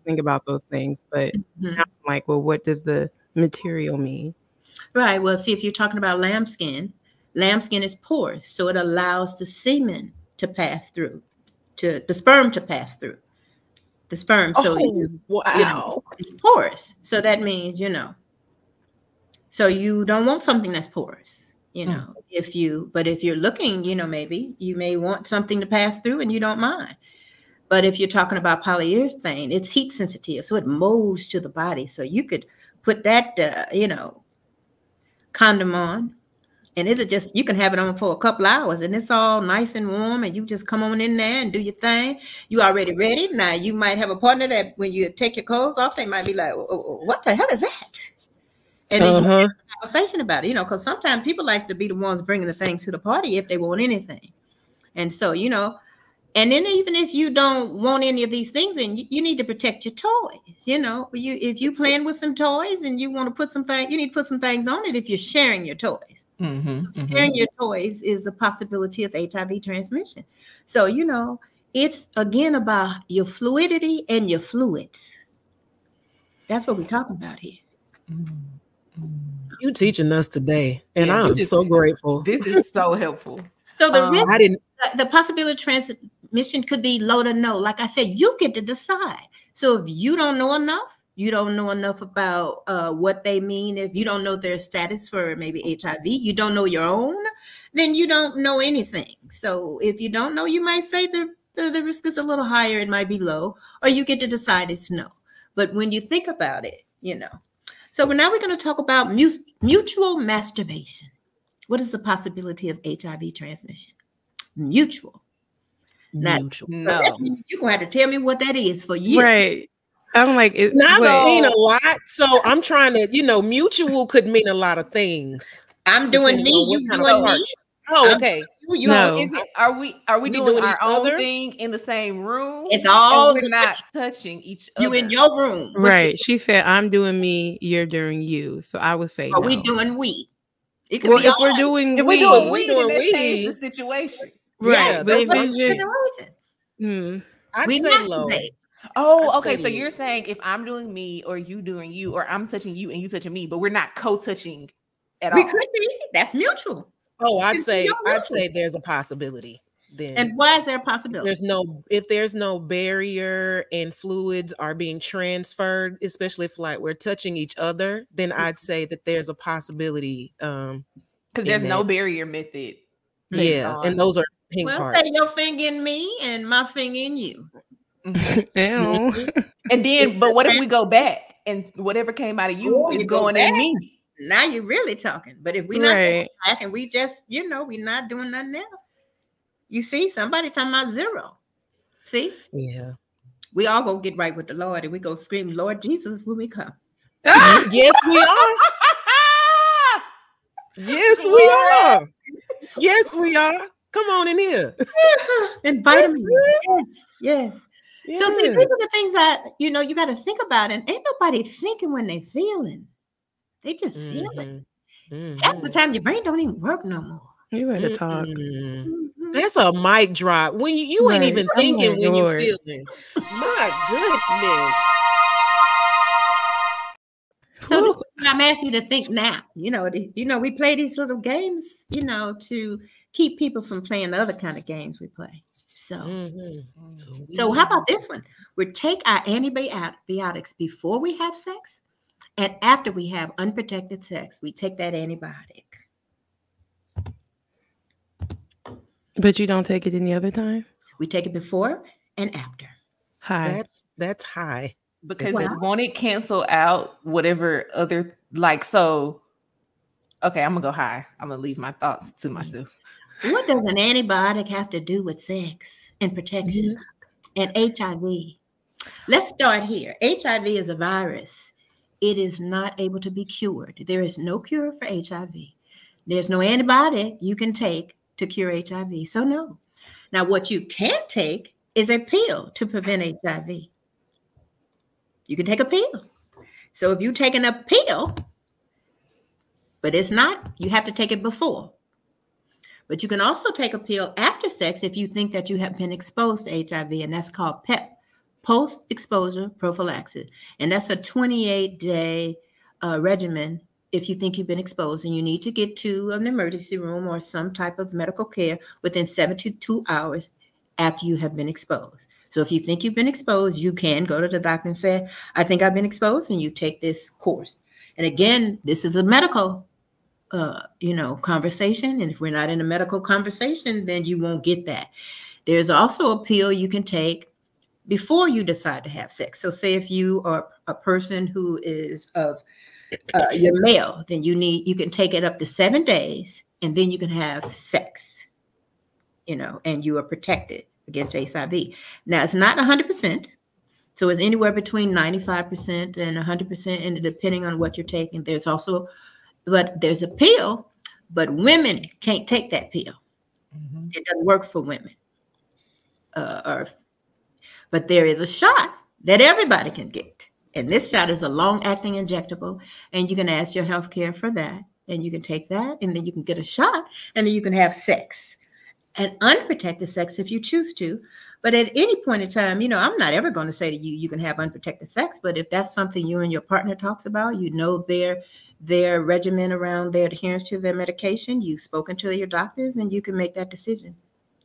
think about those things. But mm-hmm. I'm like, well, what does the material mean? Right. Well, see, if you're talking about lambskin, lambskin is porous, so it allows the semen to pass through, to the sperm to pass through. The sperm. So oh, you, wow. You know, it's porous. So that means, you know, so you don't want something that's porous, you know, mm. if you, but if you're looking, you know, maybe you may want something to pass through and you don't mind. But if you're talking about polyurethane, it's heat sensitive, so it molds to the body. So you could put that, uh, you know, condom on, and it'll just you can have it on for a couple hours, and it's all nice and warm, and you just come on in there and do your thing. You already ready now. You might have a partner that when you take your clothes off, they might be like, "What the hell is that?" And then uh-huh. you have a conversation about it, you know, because sometimes people like to be the ones bringing the things to the party if they want anything. And so, you know, and then even if you don't want any of these things in, you, you, need to protect your toys. You know, you if you playing with some toys and you want to put some things, you need to put some things on it. If you're sharing your toys, mm-hmm, mm-hmm. sharing your toys is a possibility of HIV transmission. So you know, it's again about your fluidity and your fluids. That's what we're talking about here. Mm-hmm. You teaching us today, and yeah, I'm so grateful. This is so helpful. So the um, risk, I didn't. The possibility of transmission could be low to no. Like I said, you get to decide. So if you don't know enough, you don't know enough about uh, what they mean. If you don't know their status for maybe HIV, you don't know your own, then you don't know anything. So if you don't know, you might say the, the, the risk is a little higher, it might be low, or you get to decide it's no. But when you think about it, you know. So now we're going to talk about mutual masturbation. What is the possibility of HIV transmission? Mutual. Mutual. no. You're gonna have to tell me what that is for you. Right. I'm like, it, now I've seen a lot, so I'm trying to, you know, mutual could mean a lot of things. I'm doing me, oh, you doing me. Oh, okay. You, no. It, are we are we, we doing, doing, our own other? thing in the same room? It's all we're not touching each other. You in your room, right? She said, "I'm doing me, you're doing you." So I would say, "Are no. we doing we?" It could well, be if we're doing if weed, we're doing weed, we're doing weed. the situation. Right. Yeah, but if it's just, hmm. I'd we say low. Oh, I'd okay. So you're saying if I'm doing me or you doing you, or I'm touching you and you touching me, but we're not co-touching at we all. We could be. That's mutual. Oh, I'd it's say I'd say there's a possibility then and why is there a possibility there's no if there's no barrier and fluids are being transferred especially if like we're touching each other then mm-hmm. i'd say that there's a possibility um because there's that. no barrier method yeah on. and those are pink well parts. take your finger in me and my finger in you <laughs> and then but what if we go back and whatever came out of you Ooh, is you going in me now you're really talking but if we not right. back and we just you know we're not doing nothing else you see, somebody talking about zero. See? Yeah. We all gonna get right with the Lord and we go scream, Lord Jesus, when we come. <laughs> yes, we <laughs> are. yes, we are. Yes, we are. Come on in here. Invite me. Yes, yes. yes. So see, these are the things that you know you got to think about, and ain't nobody thinking when they feeling. They just mm-hmm. feeling. Mm-hmm. Half the time your brain don't even work no more. You better talk. Mm-hmm. That's a mic drop. When you, you right. ain't even thinking oh when you're feeling. My goodness. I'm asking you to think now. You know, you know, we play these little games, you know, to keep people from playing the other kind of games we play. So, mm-hmm. so, so how about this one? We take our antibiotics before we have sex And after we have unprotected sex, we take that antibiotic. But you don't take it any other time? We take it before and after. High. That's that's high. Because it won't it cancel out whatever other like so okay, I'm gonna go high. I'm gonna leave my thoughts to mm-hmm. myself. What does an antibiotic have to do with sex and protection and HIV? Let's start here. HIV is a virus. It is not able to be cured. There is no cure for HIV. There's no antibiotic you can take to cure HIV. So, no. Now, what you can take is a pill to prevent HIV. You can take a pill. So, if you're taking a pill, but it's not, you have to take it before. But you can also take a pill after sex if you think that you have been exposed to HIV, and that's called PEP, post exposure prophylaxis. And that's a 28 day uh, regimen if you think you've been exposed and you need to get to an emergency room or some type of medical care within 72 hours after you have been exposed. So if you think you've been exposed, you can go to the doctor and say, I think I've been exposed, and you take this course. And again, this is a medical uh, you know, conversation. And if we're not in a medical conversation, then you won't get that. There's also a pill you can take before you decide to have sex. So, say if you are a person who is of uh, you're male, then you need you can take it up to seven days, and then you can have sex. You know, and you are protected against HIV. Now, it's not 100 percent. So it's anywhere between 95% and 100%, and depending on what you're taking. There's also but there's a pill, but women can't take that pill. Mm-hmm. It doesn't work for women. Uh, or, but there is a shot that everybody can get. And this shot is a long acting injectable, and you can ask your health care for that. And you can take that, and then you can get a shot, and then you can have sex and unprotected sex if you choose to. But at any point in time, you know, I'm not ever going to say to you, you can have unprotected sex. But if that's something you and your partner talks about, you know, their their regimen around their adherence to their medication. You've spoken to your doctors and you can make that decision.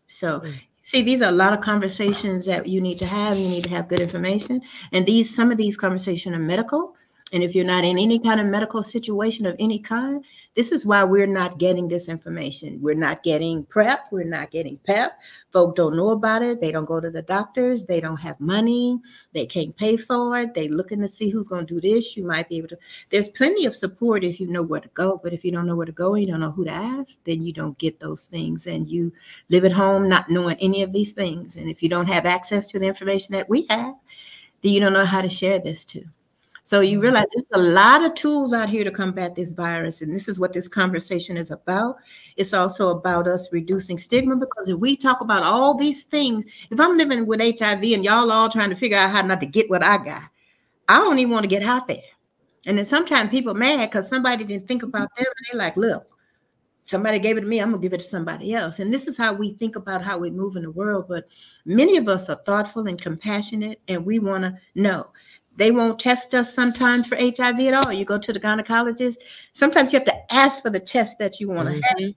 So, mm. see, these are a lot of conversations that you need to have. You need to have good information. And these, some of these conversations are medical, and if you're not in any kind of medical situation of any kind, this is why we're not getting this information. We're not getting PrEP. We're not getting PEP. Folk don't know about it. They don't go to the doctors. They don't have money. They can't pay for it. They looking to see who's going to do this. You might be able to. There's plenty of support if you know where to go. But if you don't know where to go, you don't know who to ask, then you don't get those things. And you live at home not knowing any of these things. And if you don't have access to the information that we have, then you don't know how to share this to. So you mm-hmm. realize there's a lot of tools out here to combat this virus. And this is what this conversation is about. It's also about us reducing stigma because if we talk about all these things, if I'm living with HIV and y'all all trying to figure out how not to get what I got, I don't even want to get out there. And then sometimes people mad because somebody didn't think about them and they're like, look, somebody gave it to me, I'm gonna give it to somebody else. And this is how we think about how we move in the world. But many of us are thoughtful and compassionate, and we want to know. They won't test us sometimes for HIV at all. You go to the gynecologist. Sometimes you have to ask for the test that you want to mm-hmm. have.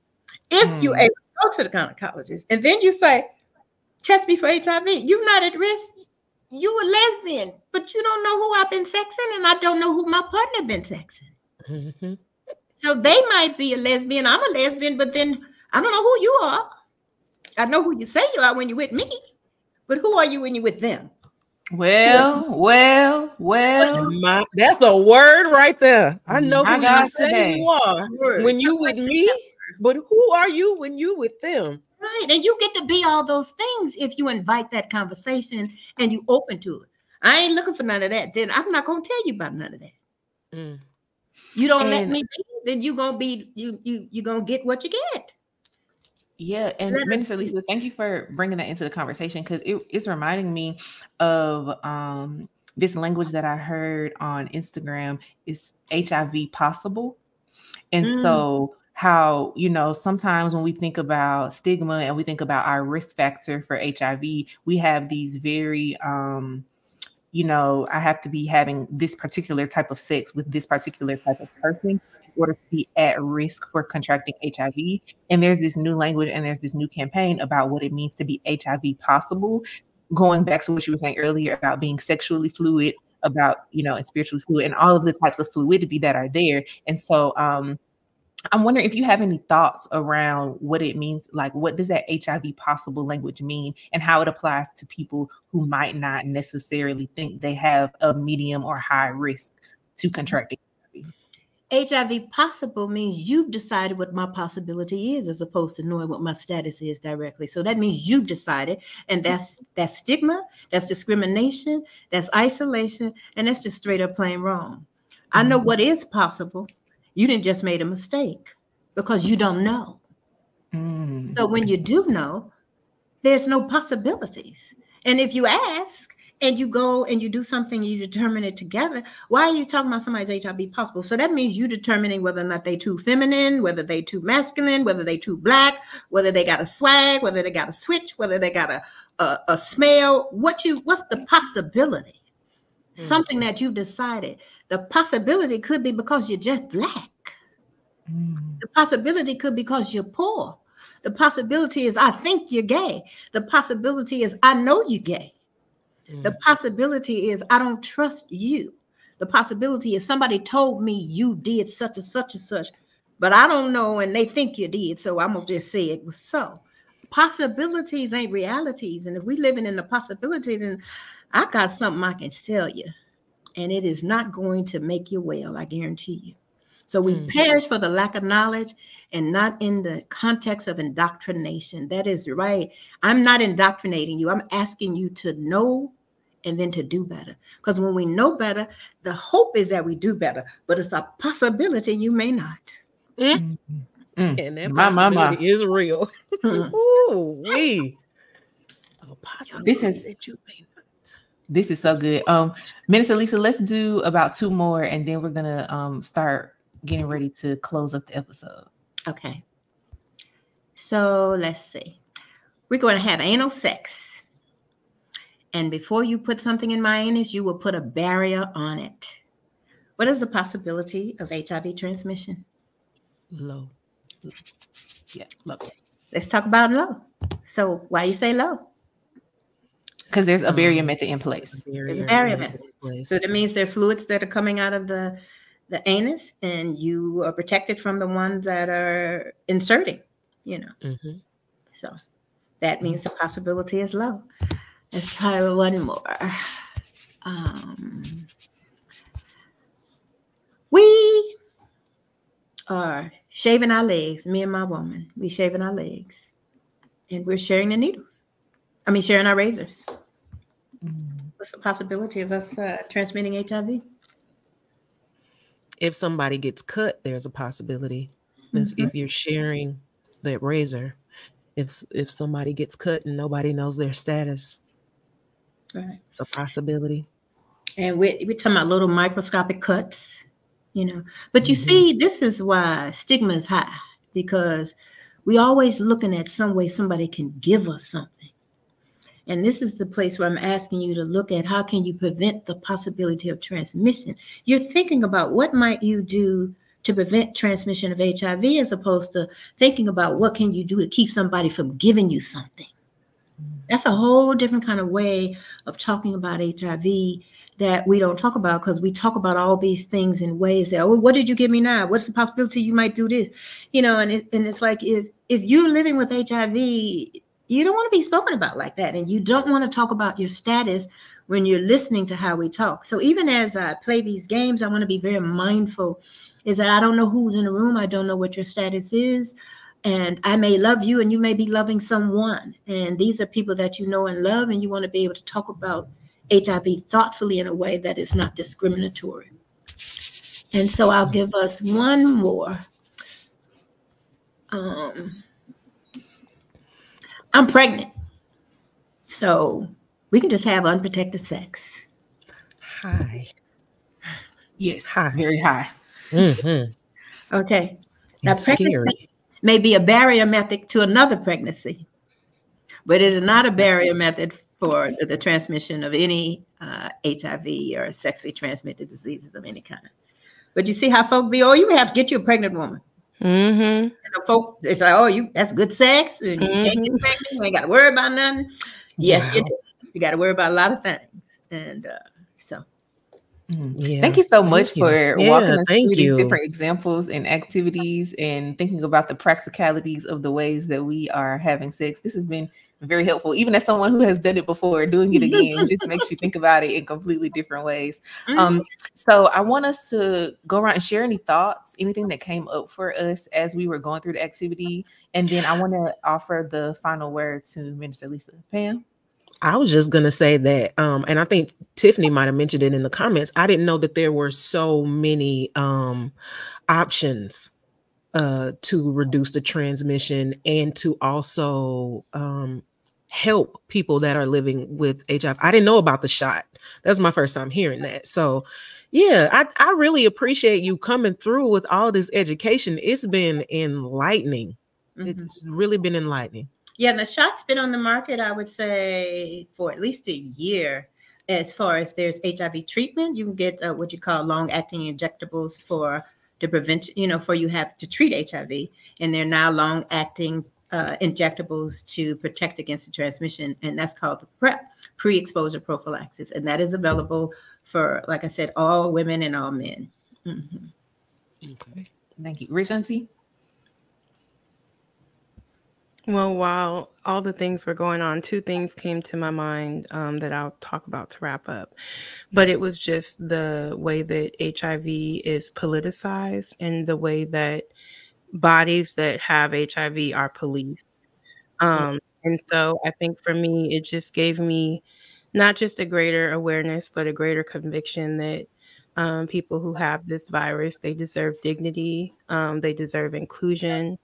If mm-hmm. you able to go to the gynecologist, and then you say, "Test me for HIV," you're not at risk. You a lesbian, but you don't know who I've been sexing, and I don't know who my partner been sexing. Mm-hmm. So they might be a lesbian. I'm a lesbian, but then I don't know who you are. I know who you say you are when you're with me, but who are you when you're with them? <laughs> Well, well, well. My, that's a word right there. I know who you say you are when you with me, but who are you when you with them? Right, and you get to be all those things if you invite that conversation and you open to it. I ain't looking for none of that. Then I'm not gonna tell you about none of that. Mm. You don't and, let me be, then you gonna be you you you gonna get what you get. Yeah, and Minister Lisa, thank you for bringing that into the conversation because it, it's reminding me of um, this language that I heard on Instagram is HIV possible, and mm. so how you know sometimes when we think about stigma and we think about our risk factor for HIV, we have these very um, you know, I have to be having this particular type of sex with this particular type of person to be at risk for contracting HIV. And there's this new language and there's this new campaign about what it means to be HIV possible. Going back to what you were saying earlier about being sexually fluid, about you know and spiritually fluid and all of the types of fluidity that are there and so um I'm wondering if you have any thoughts around what it means, like what does that HIV possible language mean, and how it applies to people who might not necessarily think they have a medium or high risk to contracting HIV possible means you've decided what my possibility is as opposed to knowing what my status is directly. So that means you've decided, and that's that's stigma, that's discrimination, that's isolation, and that's just straight up plain wrong. I know mm-hmm. what is possible. You didn't just made a mistake because you don't know. Mm. So when you do know, there's no possibilities. And if you ask, and you go and you do something, you determine it together. Why are you talking about somebody's HIV possible? So that means you determining whether or not they too feminine, whether they too masculine, whether they too black, whether they got a swag, whether they got a switch, whether they got a a, a smell. What you what's the possibility? Mm-hmm. Something that you've decided. The possibility could be because you're just black. Mm-hmm. The possibility could be because you're poor. The possibility is I think you're gay. The possibility is I know you're gay. The mm. possibility is I don't trust you. The possibility is somebody told me you did such and such and such, but I don't know, and they think you did. So I'm gonna just say it was so. Possibilities ain't realities, and if we living in the possibility, then I got something I can sell you, and it is not going to make you well. I guarantee you. So we mm-hmm. perish for the lack of knowledge and not in the context of indoctrination. That is right. I'm not indoctrinating you. I'm asking you to know and then to do better. Because when we know better, the hope is that we do better, but it's a possibility you may not. Mm. Mm. And that my, possibility my, my. is real. Mm. Ooh, we. This is that you may not. this is so good. Um, Minister Lisa, let's do about two more, and then we're gonna um start getting ready to close up the episode. Okay. So let's see. We're going to have anal sex. And before you put something in my anus, you will put a barrier on it. What is the possibility of HIV transmission? Low. Yeah, low. Let's talk about low. So why you say low? Because there's a barrier um, method in place. There's a barrier method. So that means there are fluids that are coming out of the the anus, and you are protected from the ones that are inserting. You know. Mm-hmm. So that means the possibility is low. Let's try one more. Um, we are shaving our legs, me and my woman. We shaving our legs. And we're sharing the needles. I mean, sharing our razors. Mm-hmm. What's the possibility of us uh, transmitting HIV? If somebody gets cut, there's a possibility. Mm-hmm. If you're sharing that razor, if if somebody gets cut and nobody knows their status, Right. It's a possibility. And we're, we're talking about little microscopic cuts, you know. But you mm-hmm. see, this is why stigma is high because we're always looking at some way somebody can give us something. And this is the place where I'm asking you to look at how can you prevent the possibility of transmission. You're thinking about what might you do to prevent transmission of HIV as opposed to thinking about what can you do to keep somebody from giving you something. That's a whole different kind of way of talking about HIV that we don't talk about because we talk about all these things in ways that, oh, what did you give me now? What's the possibility you might do this? You know, and it, and it's like if if you're living with HIV, you don't want to be spoken about like that, and you don't want to talk about your status when you're listening to how we talk. So even as I play these games, I want to be very mindful. Is that I don't know who's in the room. I don't know what your status is and I may love you and you may be loving someone. And these are people that you know and love, and you want to be able to talk about HIV thoughtfully in a way that is not discriminatory. And so I'll give us one more. Um, I'm pregnant. So we can just have unprotected sex. High. Yes, high. very high. Mm-hmm. Okay. Now, pregnancy, may be a barrier method to another pregnancy, but it is not a barrier method for the, transmission of any uh, HIV or sexually transmitted diseases of any kind. But you see how folk be, oh, you have to get you a pregnant woman. Mm-hmm. And the folk, it's like, oh, you that's good sex, and you mm-hmm. can't get pregnant. You ain't got to worry about nothing. Yes, wow. you do. You got to worry about a lot of things, and uh, so Mm-hmm. Yeah. Thank you so much thank for yeah, walking us through these different examples and activities and thinking about the practicalities of the ways that we are having sex. This has been very helpful. Even as someone who has done it before, doing it again just makes you think <laughs> about it in completely different ways. Um, mm-hmm. Um, so I want us to go around and share any thoughts, anything that came up for us as we were going through the activity, and then I want to offer the final word to Minister Lisa Pam. I was just gonna say that, um, and I think Tiffany might have mentioned it in the comments. I didn't know that there were so many um, options uh, to reduce the transmission and to also um, help people that are living with HIV. I didn't know about the shot. That's my first time hearing that. So, yeah, I, I really appreciate you coming through with all this education. It's been enlightening. Mm-hmm. It's really been enlightening. Yeah, the shot's been on the market, I would say, for at least a year. As far as there's HIV treatment, you can get uh, what you call long acting injectables for the prevention, you know, for you have to treat HIV. And they're now long acting uh, injectables to protect against the transmission. And that's called the PrEP, pre exposure prophylaxis. And that is available for, like I said, all women and all men. Mm-hmm. Okay. Thank you. Rich Well, while all the things were going on, two things came to my mind um, that I'll talk about to wrap up. But it was just the way that HIV is politicized and the way that bodies that have HIV are policed. Um, and so I think for me, it just gave me not just a greater awareness, but a greater conviction that um, people who have this virus, they deserve dignity, um, they deserve inclusion,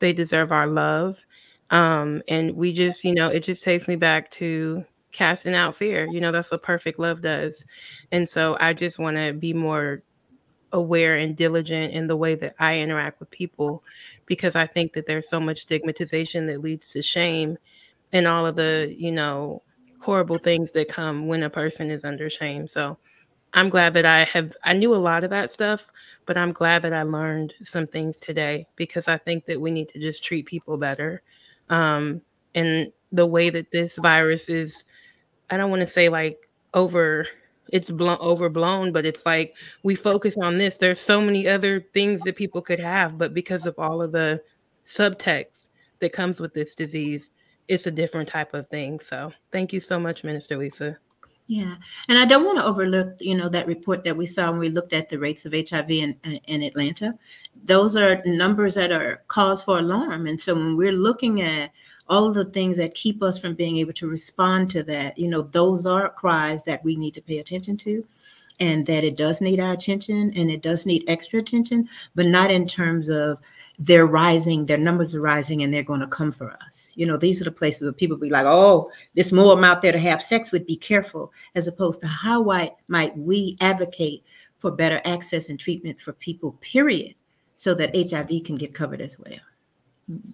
they deserve our love. Um, and we just, you know, it just takes me back to casting out fear. You know, that's what perfect love does. And so I just want to be more aware and diligent in the way that I interact with people because I think that there's so much stigmatization that leads to shame and all of the, you know, horrible things that come when a person is under shame. So I'm glad that I have I knew a lot of that stuff, but I'm glad that I learned some things today because I think that we need to just treat people better. Um, and the way that this virus is, I don't want to say like over it's blown overblown but it's like we focus on this. There's so many other things that people could have but because of all of the subtext that comes with this disease it's a different type of thing. So thank you so much minister lisa yeah, and I don't want to overlook, you know, that report that we saw when we looked at the rates of HIV in in Atlanta. Those are numbers that are cause for alarm, and so when we're looking at all the things that keep us from being able to respond to that, you know, those are cries that we need to pay attention to, and that it does need our attention, and it does need extra attention, but not in terms of they're rising, their numbers are rising, and they're going to come for us. You know, these are the places where people be like, oh, there's more of out there to have sex with, be careful, as opposed to how might we advocate for better access and treatment for people, period, so that HIV can get covered as well. Mm-hmm.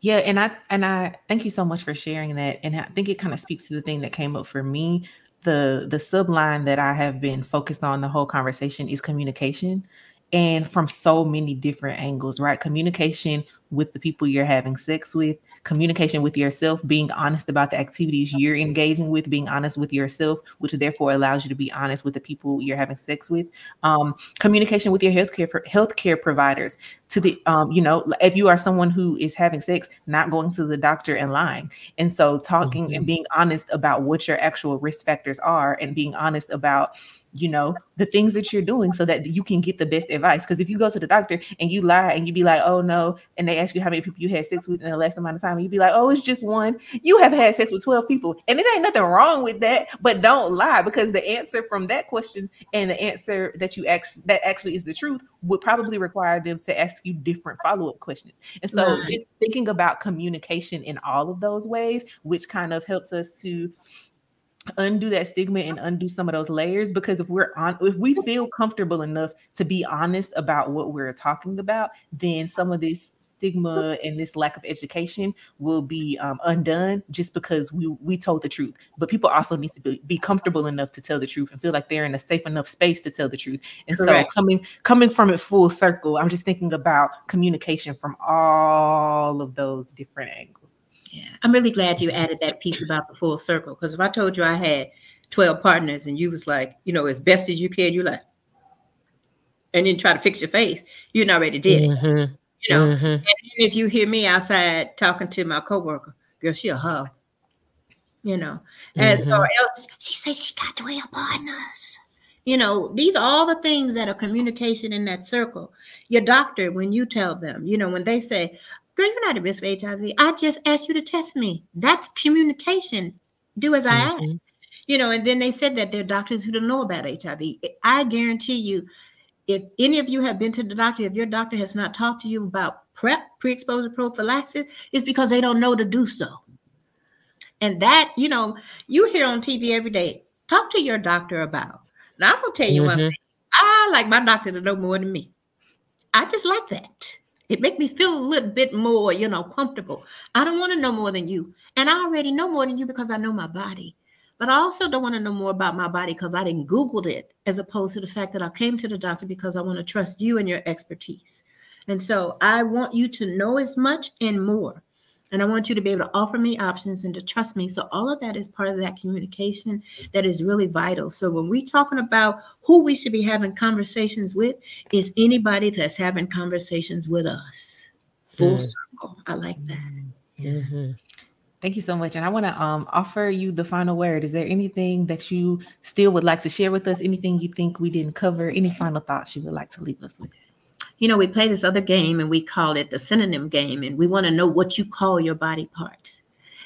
Yeah, and I and I thank you so much for sharing that. And I think it kind of speaks to the thing that came up for me. The the subline that I have been focused on the whole conversation is communication and from so many different angles, right? Communication with the people you're having sex with, communication with yourself, being honest about the activities you're engaging with, being honest with yourself, which therefore allows you to be honest with the people you're having sex with. Um, communication with your healthcare for healthcare providers. To the, um, you know, if you are someone who is having sex, not going to the doctor and lying, and so talking mm-hmm. and being honest about what your actual risk factors are, and being honest about you know the things that you're doing so that you can get the best advice. Because if you go to the doctor and you lie and you be like oh no and they ask you how many people you had sex with in the last amount of time you'd be like oh it's just one. You have had sex with 12 people and it ain't nothing wrong with that but don't lie because the answer from that question and the answer that you actually that actually is the truth would probably require them to ask you different follow-up questions. And so right. just thinking about communication in all of those ways which kind of helps us to undo that stigma and undo some of those layers because if we're on if we feel comfortable enough to be honest about what we're talking about then some of this stigma and this lack of education will be um, undone just because we we told the truth. But people also need to be, be comfortable enough to tell the truth and feel like they're in a safe enough space to tell the truth. And Correct. so coming coming from it full circle i'm just thinking about communication from all of those different angles yeah, I'm really glad you added that piece about the full circle because if I told you I had 12 partners and you was like, you know, as best as you can, you like, and then try to fix your face, you already did it. Mm-hmm. You know, mm-hmm. and if you hear me outside talking to my coworker, girl, she a hoe. You know, and mm-hmm. or else she says she got 12 partners. You know, these are all the things that are communication in that circle. Your doctor, when you tell them, you know, when they say, girl, you're not at risk for HIV, I just asked you to test me. That's communication. Do as I mm-hmm. ask you know, and then they said that there are doctors who don't know about HIV. I guarantee you, if any of you have been to the doctor, if your doctor has not talked to you about PrEP, pre-exposure prophylaxis, it's because they don't know to do so. And that, you know, you hear on TV every day, talk to your doctor about. Now I'm gonna tell you mm-hmm. one thing. I like my doctor to know more than me. I just like that. It make me feel a little bit more, you know, comfortable. I don't want to know more than you. And I already know more than you because I know my body. But I also don't want to know more about my body because I didn't Googled it, as opposed to the fact that I came to the doctor because I want to trust you and your expertise. And so I want you to know as much and more. And I want you to be able to offer me options and to trust me. So all of that is part of that communication that is really vital. So when we're talking about who we should be having conversations with, is anybody that's having conversations with us. Full mm. circle. I like that. Mm-hmm. Thank you so much. And I want to um, offer you the final word. Is there anything that you still would like to share with us? Anything you think we didn't cover? Any final thoughts you would like to leave us with? You know, we play this other game and we call it the synonym game, and we want to know what you call your body parts.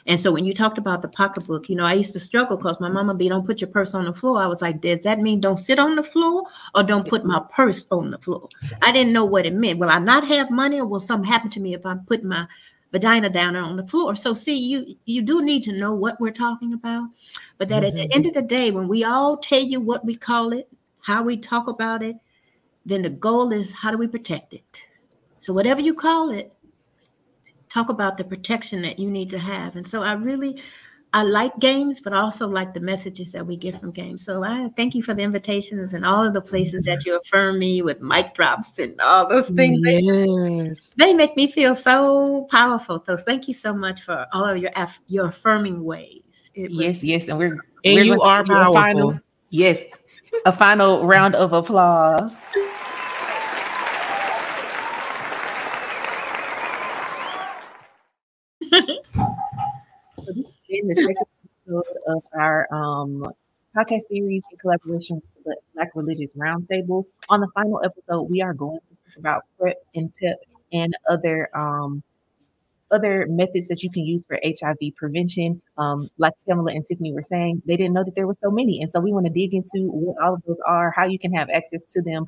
And so when you talked about the pocketbook, you know, I used to struggle because my mama be don't put your purse on the floor. I was like, does that mean don't sit on the floor or don't put my purse on the floor? I didn't know what it meant. Will I not have money or will something happen to me if I'm putting my vagina down on the floor. So see, you you do need to know what we're talking about. But that mm-hmm. at the mm-hmm. end of the day, when we all tell you what we call it, how we talk about it, then the goal is how do we protect it? So whatever you call it, talk about the protection that you need to have. And so I really I like games, but I also like the messages that we get from games. So I thank you for the invitations and all of the places that mm-hmm. you affirm me with mic drops and all those things. Yes. They, they make me feel so powerful. So thank you so much for all of your your affirming ways. yes, yes, and we're and we're you are powerful. Final, yes, a final round of applause. In the second episode of our um, podcast series in collaboration with the Black Religious Roundtable. On the final episode, we are going to talk about PrEP and PEP and other um, other methods that you can use for HIV prevention. Um, like Pamela and Tiffany were saying, they didn't know that there were so many. And so we want to dig into what all of those are, how you can have access to them,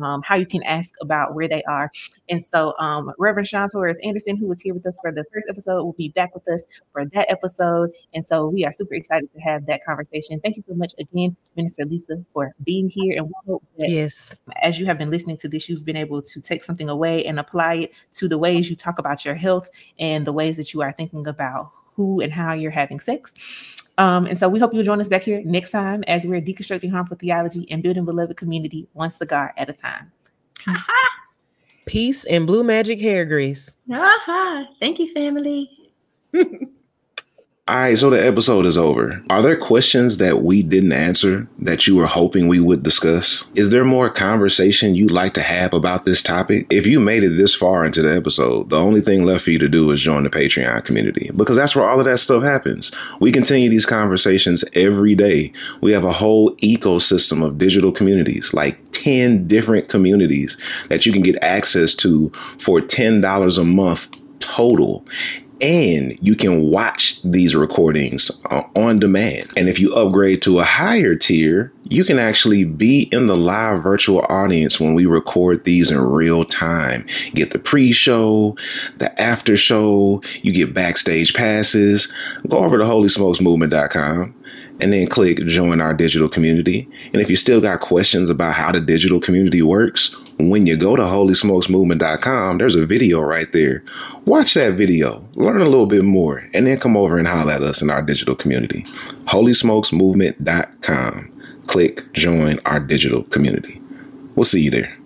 um, how you can ask about where they are. And so, um, Reverend Sean Torres Anderson, who was here with us for the first episode, will be back with us for that episode. And so, we are super excited to have that conversation. Thank you so much again, Minister Lisa, for being here. And we hope that yes, as you have been listening to this, you've been able to take something away and apply it to the ways you talk about your health and the ways that you are thinking about who and how you're having sex. Um, and so we hope you'll join us back here next time as we're deconstructing harmful theology and building beloved community one cigar at a time. Peace and blue magic hair grease. Uh-huh. <laughs> Thank you, family. <laughs> All right, so the episode is over. Are there questions that we didn't answer that you were hoping we would discuss? Is there more conversation you'd like to have about this topic? If you made it this far into the episode, the only thing left for you to do is join the Patreon community because that's where all of that stuff happens. We continue these conversations every day. We have a whole ecosystem of digital communities, like 10 different communities that you can get access to for $10 a month total and you can watch these recordings uh, on demand. And if you upgrade to a higher tier, you can actually be in the live virtual audience when we record these in real time. Get the pre show, the after show, you get backstage passes. Go over to holysmokesmovement.com and then click join our digital community. And if you still got questions about how the digital community works, when you go to holysmokesmovement.com, there's a video right there. Watch that video, learn a little bit more, and then come over and holler at us in our digital community. holysmokesmovement.com. Click join our digital community. We'll see you there.